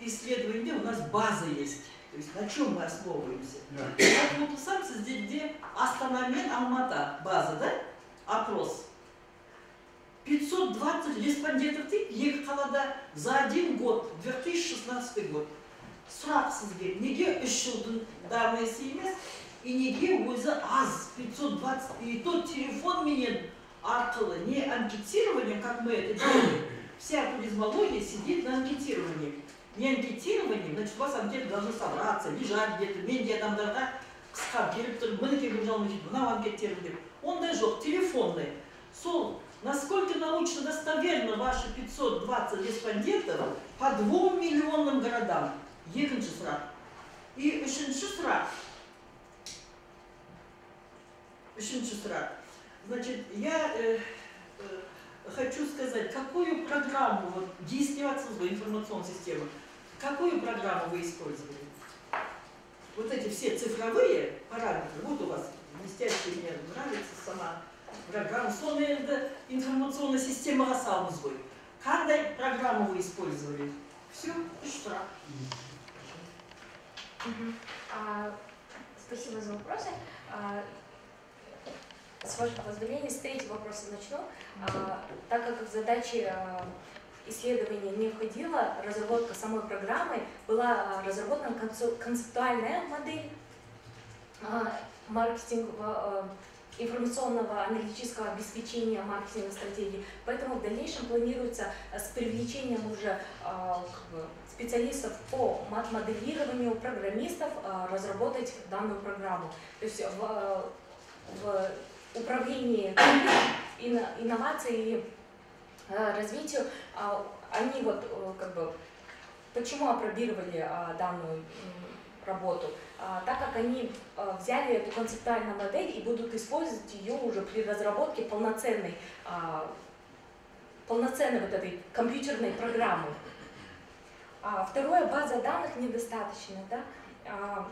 исследовании у нас база есть. То есть на чем мы основываемся. Да. Вот вот сам здесь где Астанамен Алмата, база, да? Опрос. 520 респондентов екі қалада за один год, 2016 год. сұрақ сізге. Неге үш жылдың давности емес и неге өзі аз? 520 и то телефон менен арқылы не анкетирование как мы это делаем вся туризмология сидит на анкетировании. Не анкетирование значит у вас анкеты должны собраться лежать где то менде адамдарға қысқа беріп тұрып мінекей гүлжан мынау анкеттедім деп ондай жоқ телефонный сол насколько научно достоверно ваши 520 респондентов по двум миллионным городам екінші сұрақ и үшінші сұрақ үшінші сұрақ значит я э, э, хочу сказать какую программу вот действительно информационной системы какую программу вы использовали вот эти все цифровые параметры вот у вас блестящие мне нравится сама программа информационная система Росалмзой. Каждой программу вы использовали. Все, штраф. Спасибо за вопросы. А, С вашего позволения, с третьего вопроса начну. А, Так как в задачи а, исследования не входила разработка самой программы, была разработана концептуальная модель маркетингового, а, информационного аналитического обеспечения маркетинговой стратегии. Поэтому в дальнейшем планируется а, с привлечением уже бы, специалистов по мат-моделированию, программистов разработать данную программу. То есть в, в управлении инно- инновацией и э, развитию а, они вот э, как бы почему опробировали а, данную работу? А, Так как они а, взяли эту концептуальную модель и будут использовать ее уже при разработке полноценной а, полноценной вот этой компьютерной программы. Второе, база данных недостаточно. Да?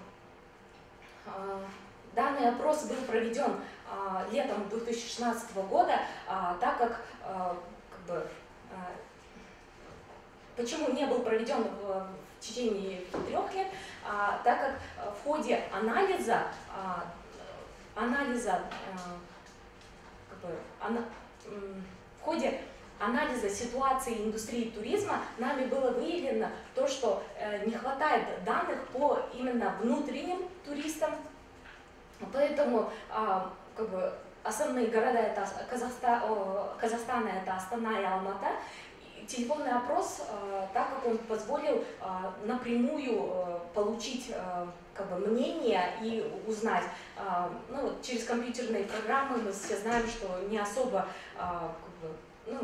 Данный опрос был проведен летом 2016 года, так как, как бы, почему не был проведен в, течение трех лет, А, так как в ходе анализа, а, анализа а, как бы, ана- в ходе анализа ситуации индустрии туризма нами было выявлено то, что э, не хватает данных по именно внутренним туристам, поэтому а, как бы основные города это Ас- Казахста- о, Казахстана это Астана и Алмата. Телефонный опрос, э, так как он позволил э, напрямую э, получить как бы мнение и узнать, ну через компьютерные программы мы все знаем, что не особо как бы, ну,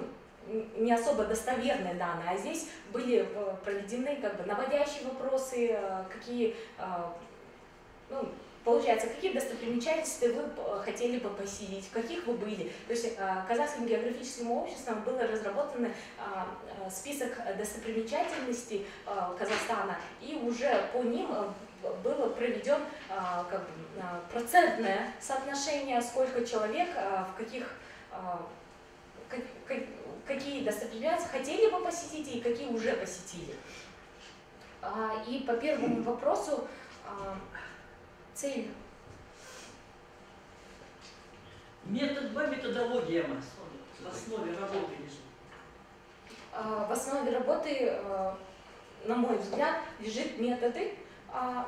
не особо достоверные данные, а здесь были проведены как бы наводящие вопросы, какие, ну, получается, какие достопримечательности вы хотели бы посетить, каких вы были. То есть э, Казахским географическим обществом был разработан э, э, список достопримечательностей Казахстана, и уже по ним было проведен как бы, процентное соотношение, сколько человек в каких как- как- какие достопримечательности хотели бы посетить и какие уже посетили. А, И по первому вопросу а, цель Метод Б, методология в основе работы лежит. А, В основе работы, э, на мой взгляд, лежит методы, а,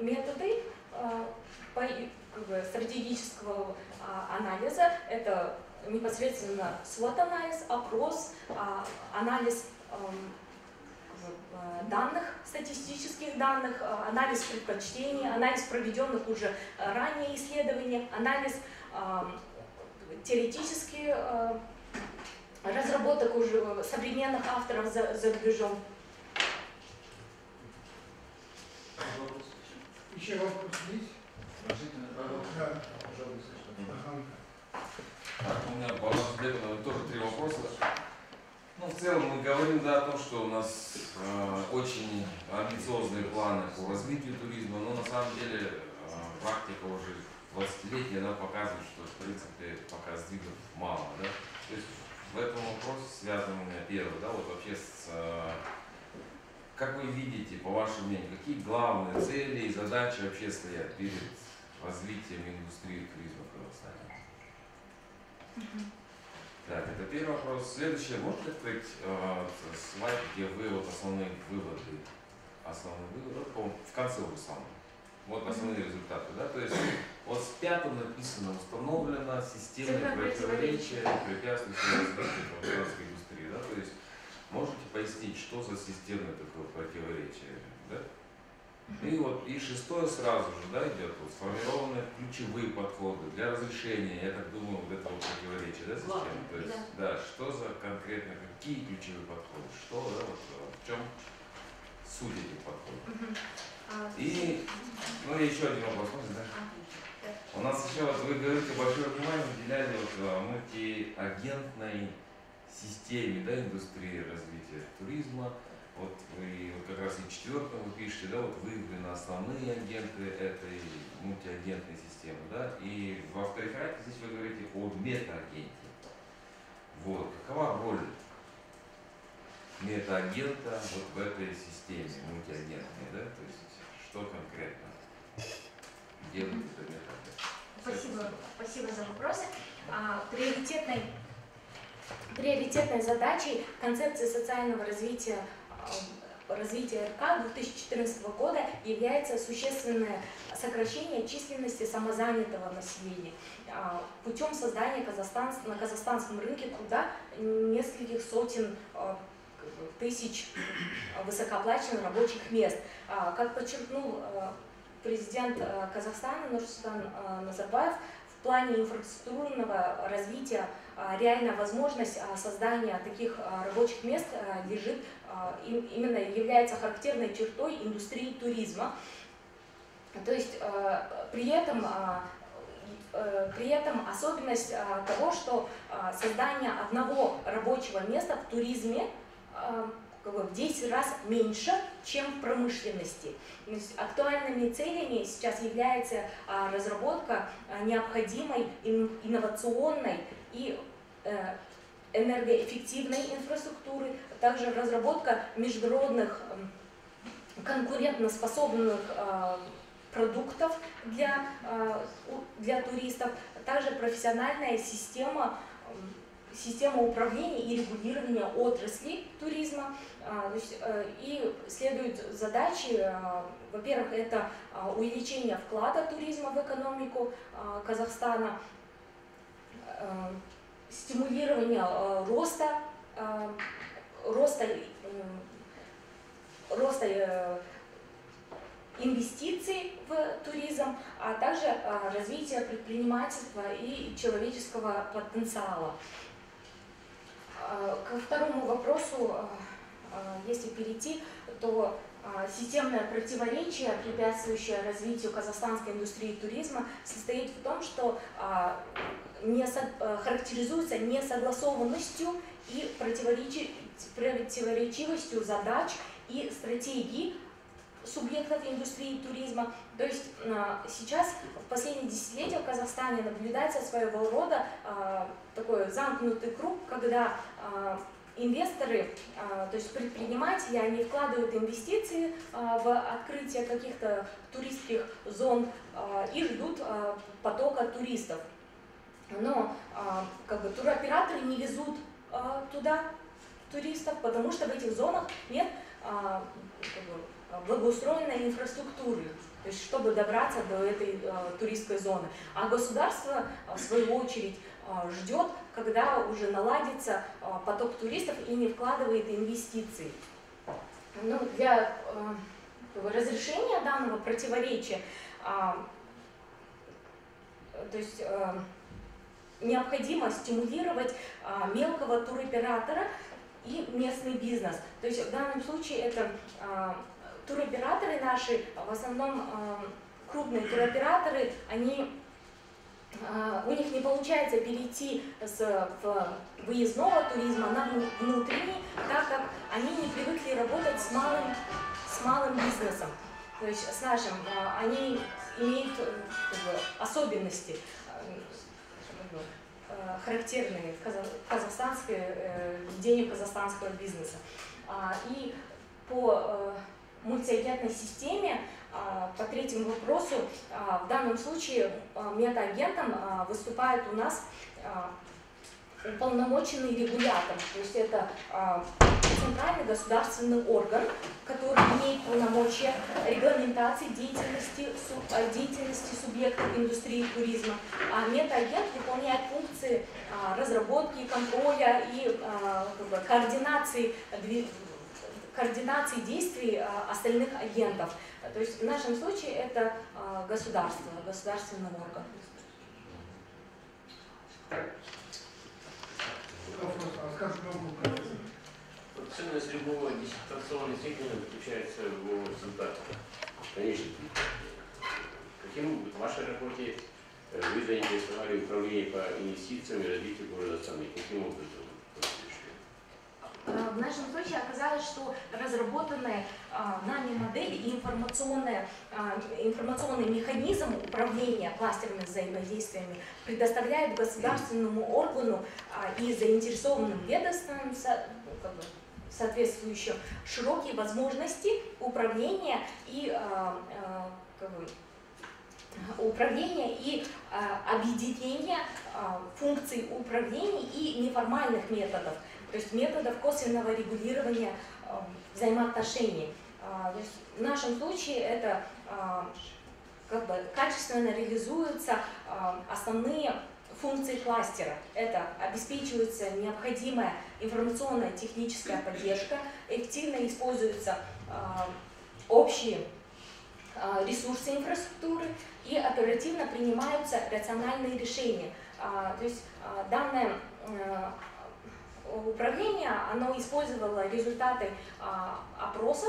методы а, как бы, стратегического а, анализа. Это непосредственно SWOT-анализ, опрос, а, анализ данных, статистических данных, э, анализ предпочтений, анализ проведенных уже э, ранее исследований, анализ теоретически э, разработок уже современных авторов за, за рубежом. Еще вопрос есть? Да. Ага. Так, у меня тоже три вопроса. Ну, в целом мы говорим да, о том, что у нас э, очень амбициозные планы по развитию туризма, но на самом деле э, практика уже 20-летняя, она показывает, что в принципе пока сдвигов мало. Да? То есть в этом вопросе связано у меня первое, да, вот вообще с э, как вы видите, по вашему мнению, какие главные цели и задачи вообще стоят перед развитием индустрии туризма в Казахстане? Так, это первый вопрос. Следующий, можете открыть э, слайд, где вы вот основные выводы, основные выводы, вот, в конце уже самое. Вот основные результаты, да, то есть вот с пятым написано, установлена системное противоречие, препятствующее развитию казахстанской индустрии, да, то есть можете пояснить, что за системное такое противоречие, да? И вот и шестое сразу же, да, идет вот сформированы ключевые подходы для разрешения, я так думаю, вот этого противоречия, да, системы. То есть, да. что за конкретно, какие ключевые подходы, что, да, вот э, в чем суть этих подходов. А, И, ну и еще один вопрос, можно, да? У нас еще, вот вы говорите, большое внимание уделяли вот э, мультиагентной системе, да, индустрии развития туризма. Вот вы вот как раз и в четвертом вы пишете, да, вот выявлены основные агенты этой мультиагентной системы, да, и во вторых здесь вы говорите о метаагенте. Вот, какова роль метаагента вот в этой системе мультиагентной, да, то есть что конкретно делает этот метаагент? Спасибо, спасибо за вопросы. А, приоритетной, приоритетной задачей концепции социального развития развития РК 2014 года является существенное сокращение численности самозанятого населения а, путем создания Казахстан, на казахстанском рынке труда нескольких сотен а, тысяч высокооплачиваемых рабочих мест. А, Как подчеркнул а, президент Казахстана Нурсултан Назарбаев, в плане инфраструктурного развития а, реальная возможность создания таких рабочих мест лежит, именно является характерной чертой индустрии туризма. То есть а, при этом а, э, при этом особенность а, того, что а, создание одного рабочего места в туризме а, в 10 раз меньше, чем в промышленности. Актуальными целями сейчас является а, разработка а, необходимой ин- инновационной и э, энергоэффективной инфраструктуры, также разработка международных м, конкурентоспособных а, продуктов для, а, для туристов, также профессиональная система м, система управления и регулирования отрасли туризма. А, э, И следуют задачи, а, во-первых, это а, увеличение вклада туризма в экономику а, Казахстана, стимулирование э, роста, э, роста, э, роста инвестиций в туризм, а также развитие предпринимательства и человеческого потенциала. Ко второму вопросу, если перейти, то системное противоречие, препятствующее развитию казахстанской индустрии туризма, состоит в том, что а, не а, характеризуется несогласованностью и противоречи- противоречивостью задач и стратегий субъектов индустрии туризма. То есть а, сейчас в последние десятилетия в Казахстане наблюдается своего рода а, такой замкнутый круг, когда а, инвесторы, а, то есть предприниматели, они вкладывают инвестиции а, в открытие каких-то туристских зон а, и ждут потока туристов. Но как бы туроператоры не везут туда туристов, потому что в этих зонах нет как бы, благоустроенной инфраструктуры, то есть чтобы добраться до этой туристской зоны. А государство, в свою очередь, ждет, когда уже наладится а, поток туристов и не вкладывает инвестиции. Ну, для а, бы разрешения данного противоречия, а, то есть а, необходимо стимулировать а, мелкого туроператора и местный бизнес. То есть в данном случае это а, туроператоры наши, в основном а, крупные туроператоры, они а, у них не получается перейти с выездного туризма на вну- внутренний, так как они не привыкли работать с малым, с малым бизнесом. То есть с нашим, а, они имеют э, особенности э, характерные каза- казахстанской, э, казахстанского бизнеса. А, И по мультиагентной системе а, по третьему вопросу, а, в данном случае а, метаагентом а, выступает у нас а, уполномоченный регулятор, то есть это а, центральный государственный орган, который имеет полномочия регламентации деятельности, а, деятельности субъектов индустрии туризма, а метаагент выполняет функции а, разработки, контроля и а, координации, координации действий а, остальных агентов. То есть в нашем случае это а, государство, государственный орган. А Ценность любого диссертационного исследования заключается в его результате. Конечно. Каким в вашей работе э, вы заинтересовали управление по инвестициям и развитию города страны? Каким образом? вы это решили? А, в нашем случае оказалось, что разработанная а, нами модель и а, информационный механизм управления кластерными взаимодействиями предоставляет государственному органу и заинтересованным ведомствам ну, соответствующим широкие возможности управления и как управления и а, объединения а, функций управления и неформальных методов, то есть методов косвенного регулирования а, взаимоотношений. А, в нашем случае это а, как бы качественно реализуются а, основные функции кластера. Это обеспечивается необходимая информационная техническая поддержка, эффективно используются общие ресурсы инфраструктуры и оперативно принимаются рациональные решения. То есть данное э, управление, оно использовало результаты а, опроса,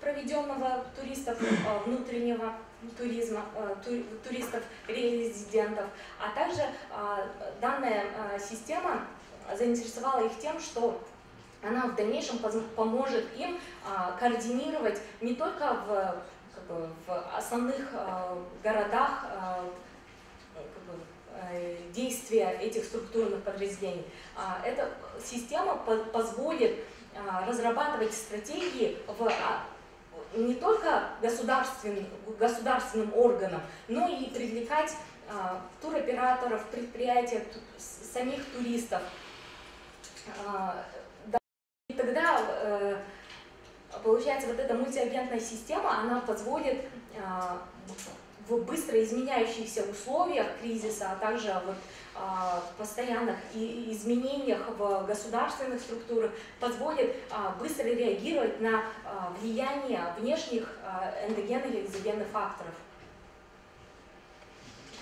проведенного туристов а, внутреннего туризма, ту- туристов-резидентов, а также а, данная а, система заинтересовала их тем, что она в дальнейшем поможет им а, координировать не только в, как бы, в основных а, городах а, действия этих структурных подразделений. А, Эта система по- позволит а, разрабатывать стратегии в а, не только государственным, государственным органам, но и привлекать туроператоров, предприятия, самих туристов. И тогда э, получается вот эта мультиагентная система, она позволит в быстро изменяющихся условиях кризиса, а также вот, а, постоянных и- изменениях в государственных структурах позволит а, быстро реагировать на а, влияние внешних а, эндогенных и экзогенных факторов.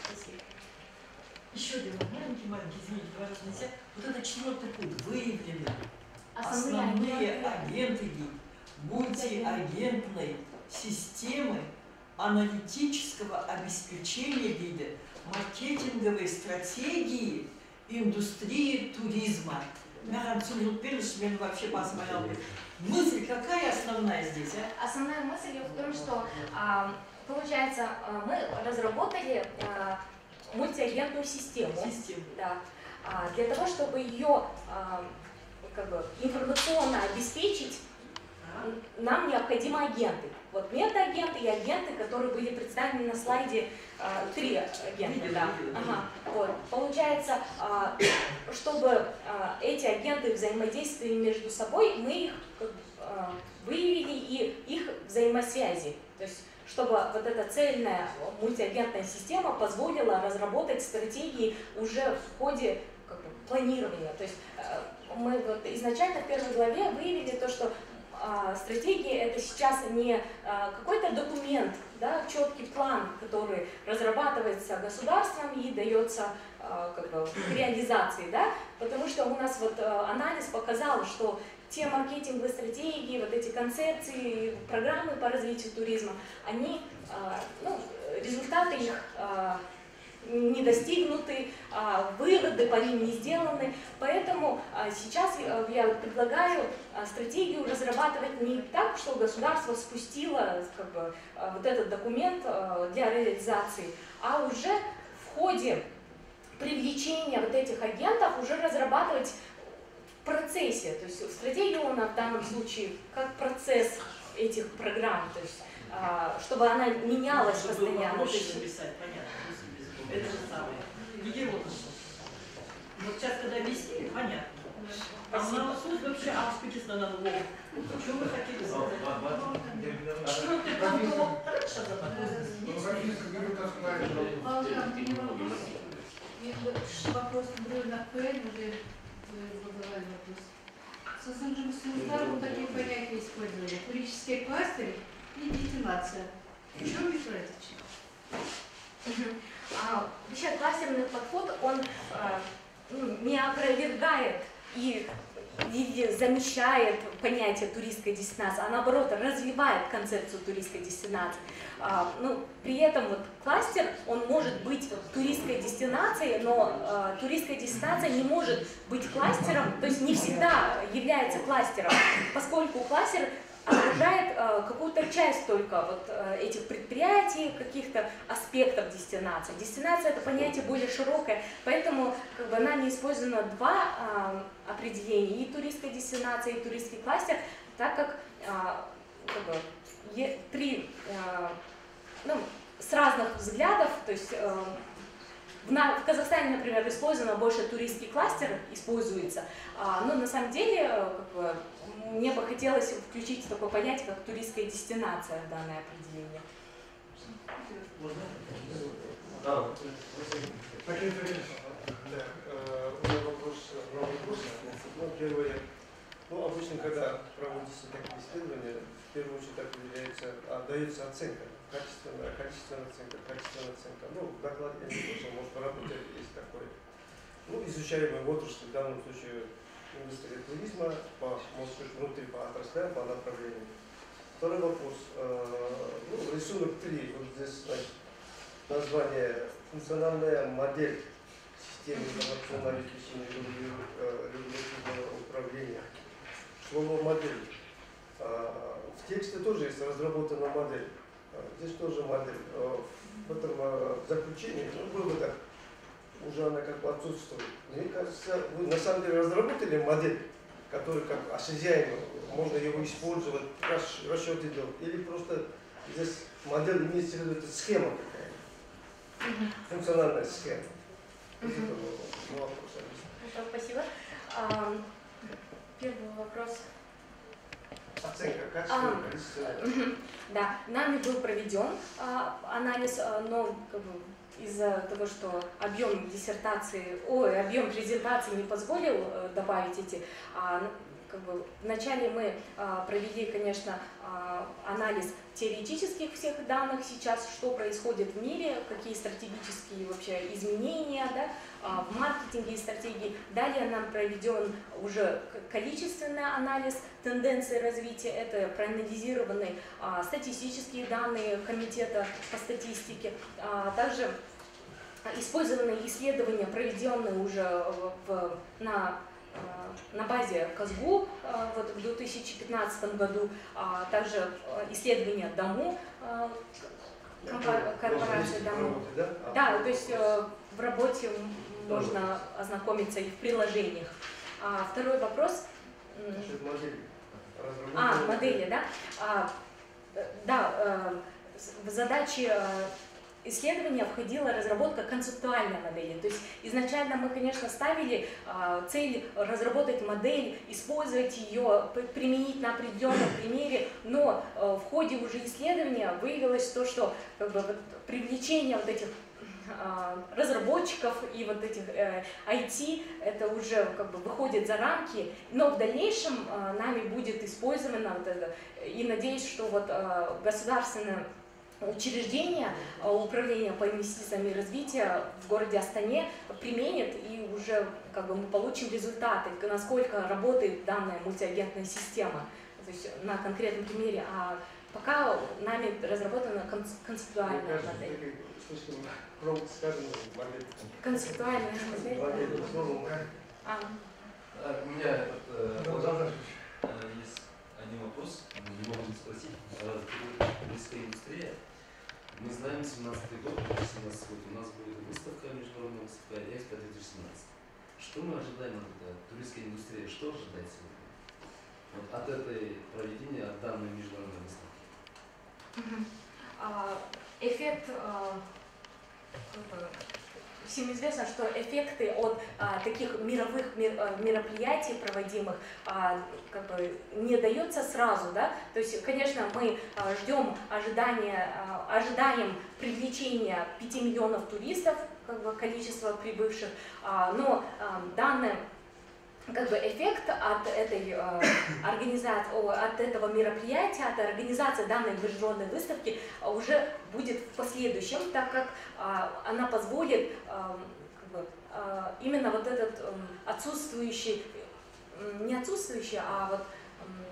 Спасибо. Еще один маленький, маленький, извините, пожалуйста, нельзя. Вот это четвертый пункт. Выявлены Основные основные агенты. агенты мультиагентной системы аналитического обеспечения вида маркетинговой стратегии индустрии туризма. Мярам Цугилпельевич мне вообще посмотрел. Мысль какая основная здесь, а? Основная мысль в том, что а, получается а, мы разработали а, мультиагентную систему. Система. Да. Для того, чтобы ее как бы, информационно обеспечить, нам необходимы агенты. Вот метаагенты и агенты, которые были представлены на слайде, а, три агента, Видела, да. Ага. Вот. Получается, а, чтобы а, эти агенты взаимодействовали между собой, мы их как а, выявили и их взаимосвязи. То есть чтобы вот эта цельная мультиагентная система позволила разработать стратегии уже в ходе как бы, планирования. То есть э, мы вот изначально в первой главе выявили то, что стратегия это сейчас не а, какой-то документ, да, четкий план, который разрабатывается государством и дается а, как бы, к реализации, да, потому что у нас вот а, анализ показал, что те маркетинговые стратегии, вот эти концепции, программы по развитию туризма, они, а, ну, результаты их а, не достигнуты, а, выводы по ним не сделаны. Поэтому а, сейчас э, я предлагаю а, стратегию разрабатывать не так, что государство спустило как бы, вот этот документ для реализации, а уже в ходе привлечения вот этих агентов уже разрабатывать в процессе, то есть стратегию она в данном случае как процесс этих программ, то есть чтобы она менялась постоянно. то Это же самое. Нигеротно. Вот сейчас, когда вести, понятно. А на суд вообще Аспикисна на Львов. Что вы хотели сказать? Четвертый пункт его раньше запомнил. Ровесник берет основная Ладно, у меня вопрос. На ПН, уже задавали вопрос. С Союзным государством такие понятия использовали. Турические кластеры и детонация. В чем их различие? А, Вообще кластерный подход, он а, ну, не опровергает и или замещает понятие туристской дестинации, а наоборот развивает концепцию туристской дестинации. А, ну, при этом вот кластер, он может быть туристской дестинацией, но туристская дестинация не может быть кластером, то есть не всегда является кластером, поскольку кластер отражает э, какую-то часть только вот э, этих предприятий, каких-то аспектов дестинации. Дестинация это понятие более широкое, поэтому как бы нами использовано два э, определения, и туристская дестинация, и туристский кластер, так как, как бы, три ну, с разных взглядов, то есть в, в Казахстане, например, использовано больше туристский кластер, используется, а, но на самом деле как бы, мне бы хотелось включить такое понятие, как туристская дестинация в данное определение. Да, Таким да, э, у меня вопрос на вопрос. Ну, первое, ну, обычно, когда проводятся такие исследования, в первую очередь определяется, отдается оценка, качественная, количественная оценка, качественная оценка. Ну, в докладе я не слышал, может, в работе есть такое. Ну, изучаемая отрасль, в данном случае индустрия туризма, по, быть, внутри по отраслям, по направлениям. Второй вопрос. Э, ну, рисунок 3, вот здесь значит, название «Функциональная модель системы информационного обеспечения регулятивного управления». Слово «модель». А, В тексте тоже есть разработана модель. А, Здесь тоже модель. А, В этом заключении, ну, было бы так, уже она как бы отсутствует. Мне кажется, вы на самом деле разработали модель, которая как осязаема, можно его использовать, расч- расчеты делать, или просто здесь модель имеется в виду, это схема какая функциональная схема. Мгм. это был мой вопрос. Хорошо, спасибо. А, Первый вопрос. Оценка качества, А. количества. Да, нами был проведен а, анализ, а, но как бы, из-за того, что объем диссертации, ой, объем презентации не позволил э, добавить эти, а, как бы, вначале мы а, провели, конечно, а, анализ теоретических всех данных сейчас, что происходит в мире, какие стратегические вообще изменения да, а, в маркетинге и стратегии. Далее нам проведен уже количественный анализ тенденции развития, это проанализированные а, статистические данные комитета по статистике, а, также использованы исследования, проведенные уже в- на, а, на базе КАЗГУ а, вот, в 2015 году, а также а, исследования ДАМУ, корпорации ДАМУ. Да? А, Да, то есть э, в работе можно ознакомиться и в приложениях. А, второй вопрос. Модели. а, модели, да? А, э, да, э, задачи э, исследования входила разработка концептуальной модели. То есть изначально мы, конечно, ставили а, цель разработать модель, использовать ее, применить на определенном примере, но э, в ходе уже исследования выявилось то, что как бы, вот привлечение вот этих а, разработчиков и вот этих э, IT, это уже как бы выходит за рамки, но в дальнейшем э, нами будет использовано вот это, и надеюсь, что вот э, государственное учреждение э, управления по инвестициям и развитию в городе Астане применит и уже как бы мы получим результаты, насколько работает данная мультиагентная система, то есть на конкретном примере, а пока нами разработана Мне концептуальная кажется, модель. такие слишком громко сказано модель. Концептуальная модель. Модель, слово модель. А, А, У меня э, вот, да. э, есть один вопрос, не могу спросить. Э, Туристская индустрия. Мы знаем 17 год, 17 год у нас будет выставка, международная выставка Экспо 2017. Что мы ожидаем от этой туристской индустрии? Что ожидать сегодня? Вот от этой проведения, от данной международной выставки. А, Эффект, а, всем известно, что эффекты от а, таких мировых мер- а, мероприятий проводимых а, как бы не дается сразу, да. То есть, конечно, мы а, ждем ожидания, а, ожидаем привлечения 5 миллионов туристов, как бы количество прибывших, а, но а, данное как бы эффект от этой организации, от этого мероприятия, от организации данной международной выставки уже будет в последующем, так как а, она позволит а, как бы, а, именно вот этот м, отсутствующий не отсутствующие, а вот, м,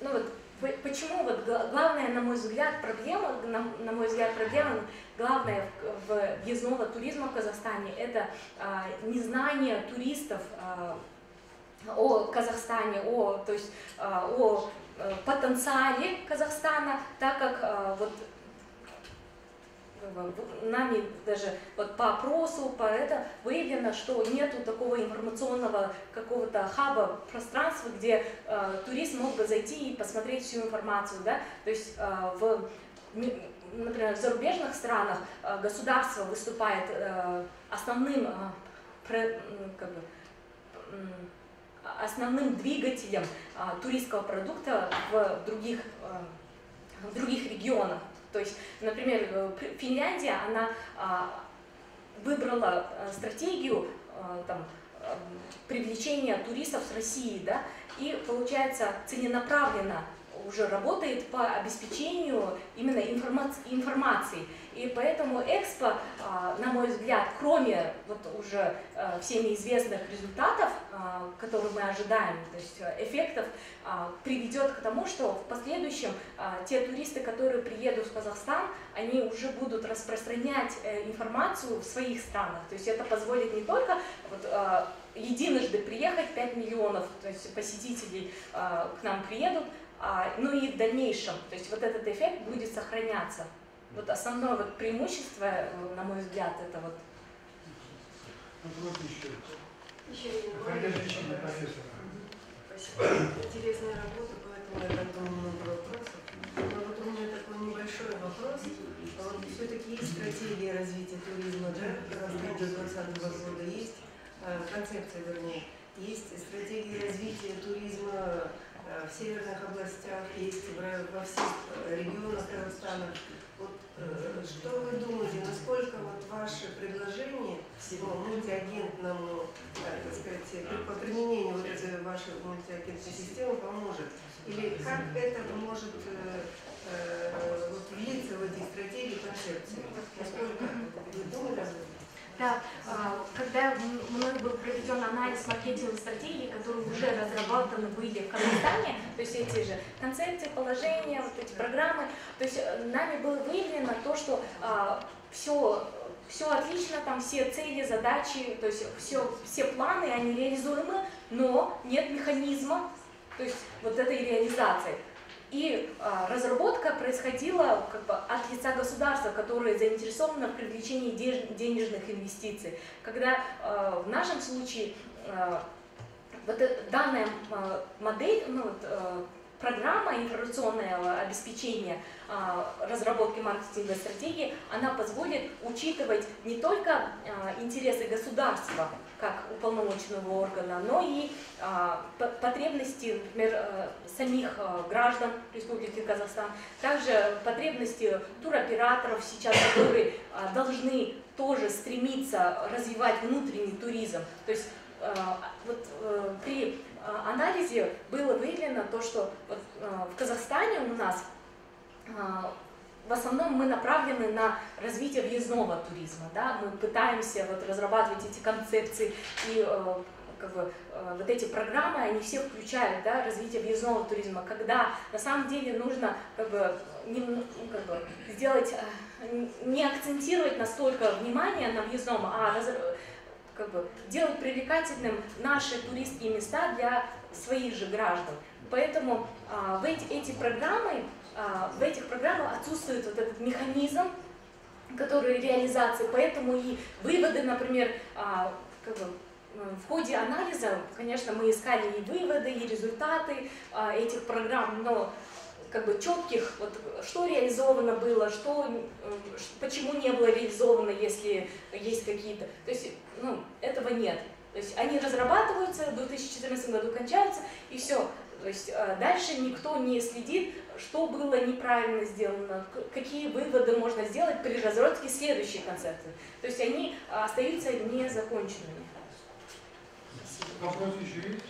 ну вот, по- почему вот гла- главная, на мой взгляд, проблема, на, на мой взгляд, проблема главная в въездного туризма в Казахстане, это а, незнание туристов а, о Казахстане, о, то есть, а, о э, потенциале Казахстана, так как а, вот в- нами даже вот по опросу, по это выявлено, что нету такого информационного какого-то хаба, пространства, где э, турист мог бы зайти и посмотреть всю информацию, да, то есть э, в, например, в зарубежных странах э, государство выступает э, основным, э, про- как бы, основным двигателем а, туристского продукта в других, а, в других регионах. То есть, например, э, Фи- Финляндия, она а, выбрала а, стратегию там, а, привлечения туристов с России, да, и получается целенаправленно уже работает по обеспечению именно информации. И поэтому Экспо, а, на мой взгляд, кроме вот уже а, всеми известных результатов, а, которые мы ожидаем, то есть э, эффектов, приведет к тому, что в последующем те туристы, которые приедут в Казахстан, они уже будут распространять э, информацию в своих странах. То есть это позволит не только вот, единожды приехать 5 миллионов то есть посетителей к нам приедут, ну и в дальнейшем. То есть вот этот эффект будет сохраняться. Вот основное вот преимущество, э, на мой взгляд, это вот Вопрос еще. Спасибо. Интересная работа, поэтому я так думаю много вопросов. Но вот у меня такой небольшой вопрос. А Вот все-таки есть стратегия развития туризма, да, до 2020 года есть, а, концепция, вернее, есть стратегия развития туризма в северных областях, есть во всех э, регионах Казахстана. Вот, э, что вы думаете, насколько вот ваши предложения всего мультиагентному, э, так сказать, по применению вот вашей мультиагентной системы поможет? Или как это может э, э, вот, влиться в эти стратегии концепции? Насколько вы этом? Да, а, когда м- мной был проведен анализ маркетинговой стратегии, которые уже разработаны были в Казахстане, то есть эти же концепции, положения, вот эти программы, то есть э, нами было выявлено то, что все, все отлично, там все цели, задачи, то есть все, все планы, они реализуемы, но нет механизма, то есть вот этой реализации. И а, разработка происходила как бы от лица государства, которое заинтересовано в привлечении денежных инвестиций. Когда а, в нашем случае а, вот э- данная а, модель, ну, вот, а, программа информационного обеспечения а, разработки маркетинговой стратегии, она позволит учитывать не только интересы государства как уполномоченного органа, но и а, потребности, например, э, самих э, граждан Республики Казахстан, также потребности туроператоров сейчас, которые а, должны тоже стремиться развивать внутренний туризм. То есть э, вот при э, анализе было выявлено то, что вот, в Казахстане у нас в основном мы направлены на развитие въездного туризма, да, мы пытаемся вот разрабатывать эти концепции и э, как бы, э, вот эти программы, они все включают да, развитие въездного туризма, когда на самом деле нужно как бы, нем- ну, как бы, сделать, э, не акцентировать настолько внимание на въездном, а как бы, делать привлекательным наши туристские места для своих же граждан. Поэтому а, эти, эти программы, в этих программах отсутствует вот этот механизм, который реализации, поэтому и выводы, например, а, как бы, м, в ходе анализа, конечно, мы искали и выводы, и результаты а, этих программ, но как бы четких, вот, что реализовано было, что, ш- почему не было реализовано, если есть какие-то, то есть, ну, этого нет. То есть они разрабатываются, в 2014 году кончаются, и все. То есть э, дальше никто не следит, что было неправильно сделано, какие выводы можно сделать при разработке следующей концепции. То есть они э, остаются незаконченными. Вопросы еще есть?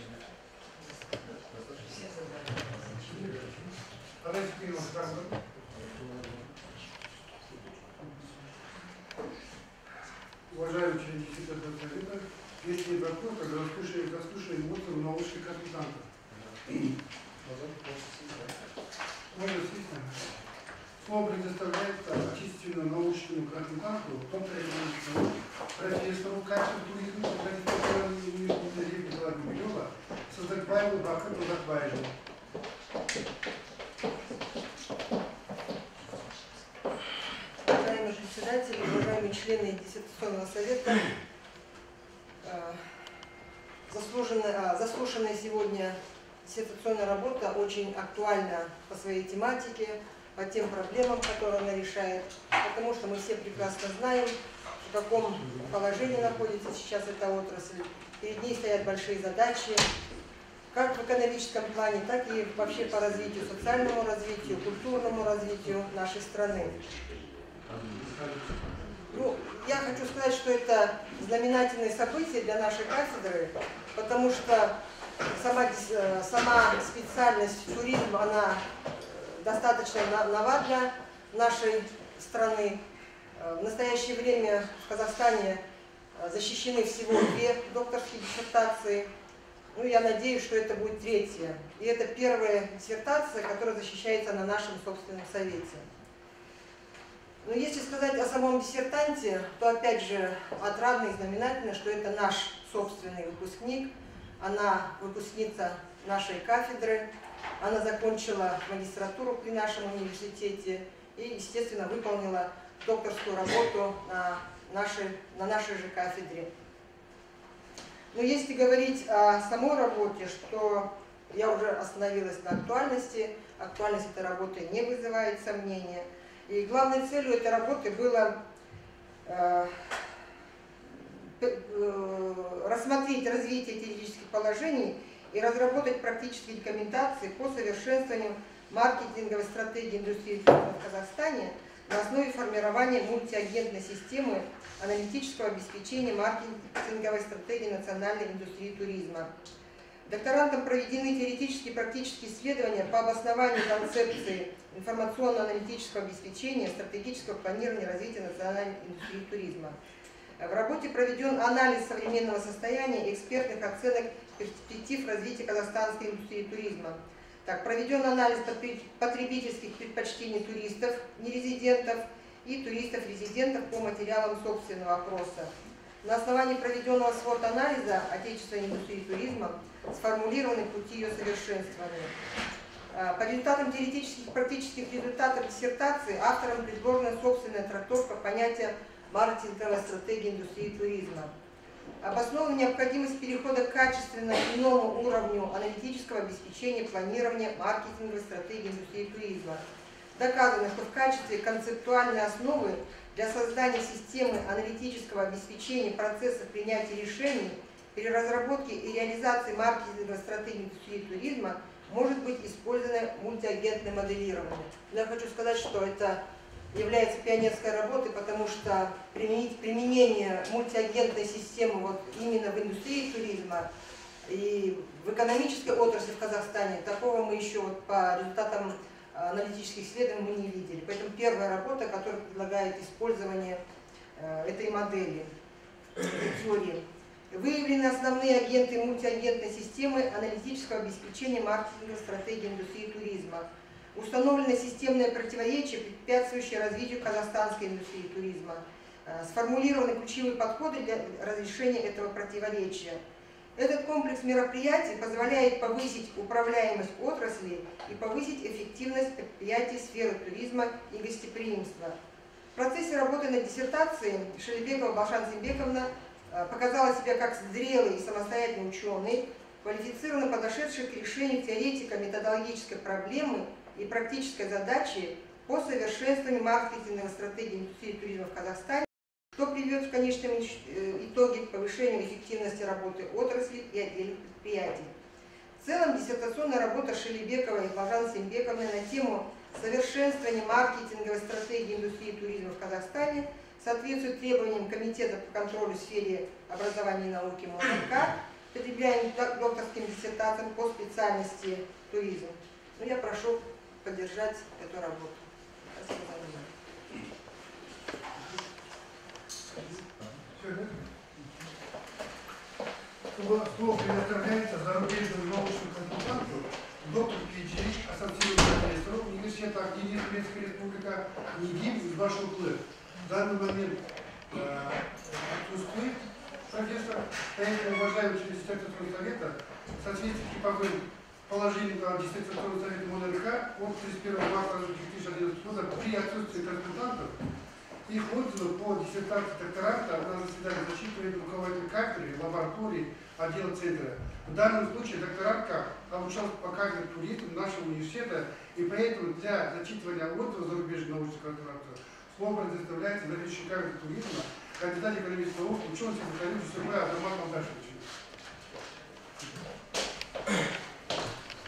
Секретного совета, Если нет вопросов, тогда заслушаем, заслушаем отзывы научных консультантов. Наверное. Слово предоставляется отечественно-научному консультанту, доктора экономического, профессору качества туризма, университета Николая Гумилева, Сазакбаеву Бакыру Сазакбаеву. Уважаемый председатель, уважаемые члены диссертационного совета, э, заслуженная, а, заслушанная сегодня диссертационная работа очень актуальна по своей тематике, по тем проблемам, которые она решает, потому что мы все прекрасно знаем, в каком положении находится сейчас эта отрасль. Перед ней стоят большие задачи, как в экономическом плане, так и вообще по развитию, социальному развитию, культурному развитию нашей страны. Ну, я хочу сказать, что это знаменательное событие для нашей кафедры, потому что сама, э, сама специальность туризм, она достаточно нова для нашей страны. Э, В настоящее время в Казахстане э, защищены всего две докторские диссертации. Ну, я надеюсь, что это будет третья. И это первая диссертация, которая защищается на нашем собственном совете. Но если сказать о самом диссертанте, то опять же отрадно и знаменательно, что это наш собственный выпускник. Она выпускница нашей кафедры. Она закончила магистратуру при нашем университете и, естественно, выполнила докторскую работу на нашей, на нашей же кафедре. Но если говорить о самой работе, что я уже остановилась на актуальности, актуальность этой работы не вызывает сомнения. И главной целью этой работы было э, рассмотреть развитие теоретических положений и разработать практические рекомендации по совершенствованию маркетинговой стратегии индустрии туризма в Казахстане на основе формирования мультиагентной системы аналитического обеспечения маркетинговой стратегии национальной индустрии туризма. Докторантам проведены теоретические и практические исследования по обоснованию концепции информационно-аналитического обеспечения, стратегического планирования развития национальной индустрии туризма. В работе проведен анализ современного состояния экспертных оценок перспектив развития казахстанской индустрии туризма. Так, проведен анализ потреб- потребительских предпочтений туристов, нерезидентов и туристов-резидентов по материалам собственного опроса. На основании проведенного свод-анализа отечественной индустрии туризма сформулированы пути ее совершенствования. А, По результатам теоретических и практических результатов диссертации авторам предложена собственная трактовка понятия маркетинговой стратегии индустрии туризма. Обоснована необходимость перехода к качественно иному уровню аналитического обеспечения планирования маркетинговой стратегии индустрии туризма. Доказано, что в качестве концептуальной основы для создания системы аналитического обеспечения процесса принятия решений при разработке и реализации маркетинговой стратегии индустрии туризма может быть использовано мультиагентное моделирование. Я хочу сказать, что это является пионерской работой, потому что применить применение мультиагентной системы вот именно в индустрии туризма и в экономической отрасли в Казахстане, такого мы еще вот по результатам а, аналитических исследований мы не видели. Поэтому первая работа, которая предлагает использование э, этой модели теории. Выявлены основные агенты мультиагентной системы аналитического обеспечения маркетинговой стратегии индустрии туризма. Установлены системные противоречия, препятствующие развитию казахстанской индустрии туризма. Э, Сформулированы ключевые подходы для разрешения этого противоречия. Этот комплекс мероприятий позволяет повысить управляемость отрасли и повысить эффективность предприятий сферы туризма и гостеприимства. В процессе работы над диссертацией Шелебекова Балшан Зимбековна э, показала себя как зрелый и самостоятельный ученый, квалифицированно подошедший к решению теоретико-методологической проблемы и практической задачи по совершенствованию маркетинговой стратегии индустрии туризма в Казахстане, что приведет в конечном ич- э, итоге к повышению эффективности работы отрасли и отдельных предприятий. В целом диссертационная работа Шелебековой и Лажан Сембековны на тему совершенствования маркетинговой стратегии индустрии туризма в Казахстане соответствует требованиям Комитета по контролю в сфере образования и науки МОНК, док- докторским диссертациям по специальности туризм. Ну, я прошу поддержать эту работу. Спасибо за внимание. Слово, предоставляется зарубежному научному консультанту, доктору PhD, ассоциированного профессору университета НИДИ Турецкая Республика, НИДИМ из вашего клы. В данный момент э, отсутствует профессор, поэтому уважаемый член совета, в соответствии положением диссертационного совета МОНРК от 31 марта 2011 года при отсутствии консультантов их отзывы по диссертации докторанта на заседании зачитывает руководитель кафедры, лаборатории, отдела центра. В данном случае докторантка обучалась по кафедре туризма нашего университета, и поэтому для зачитывания отзыва зарубежного научного контракта слово предоставляется заведующий кафедрой туризма, кандидат экономических наук, ученый секретарь ЖСБ Адамат Алдашевич.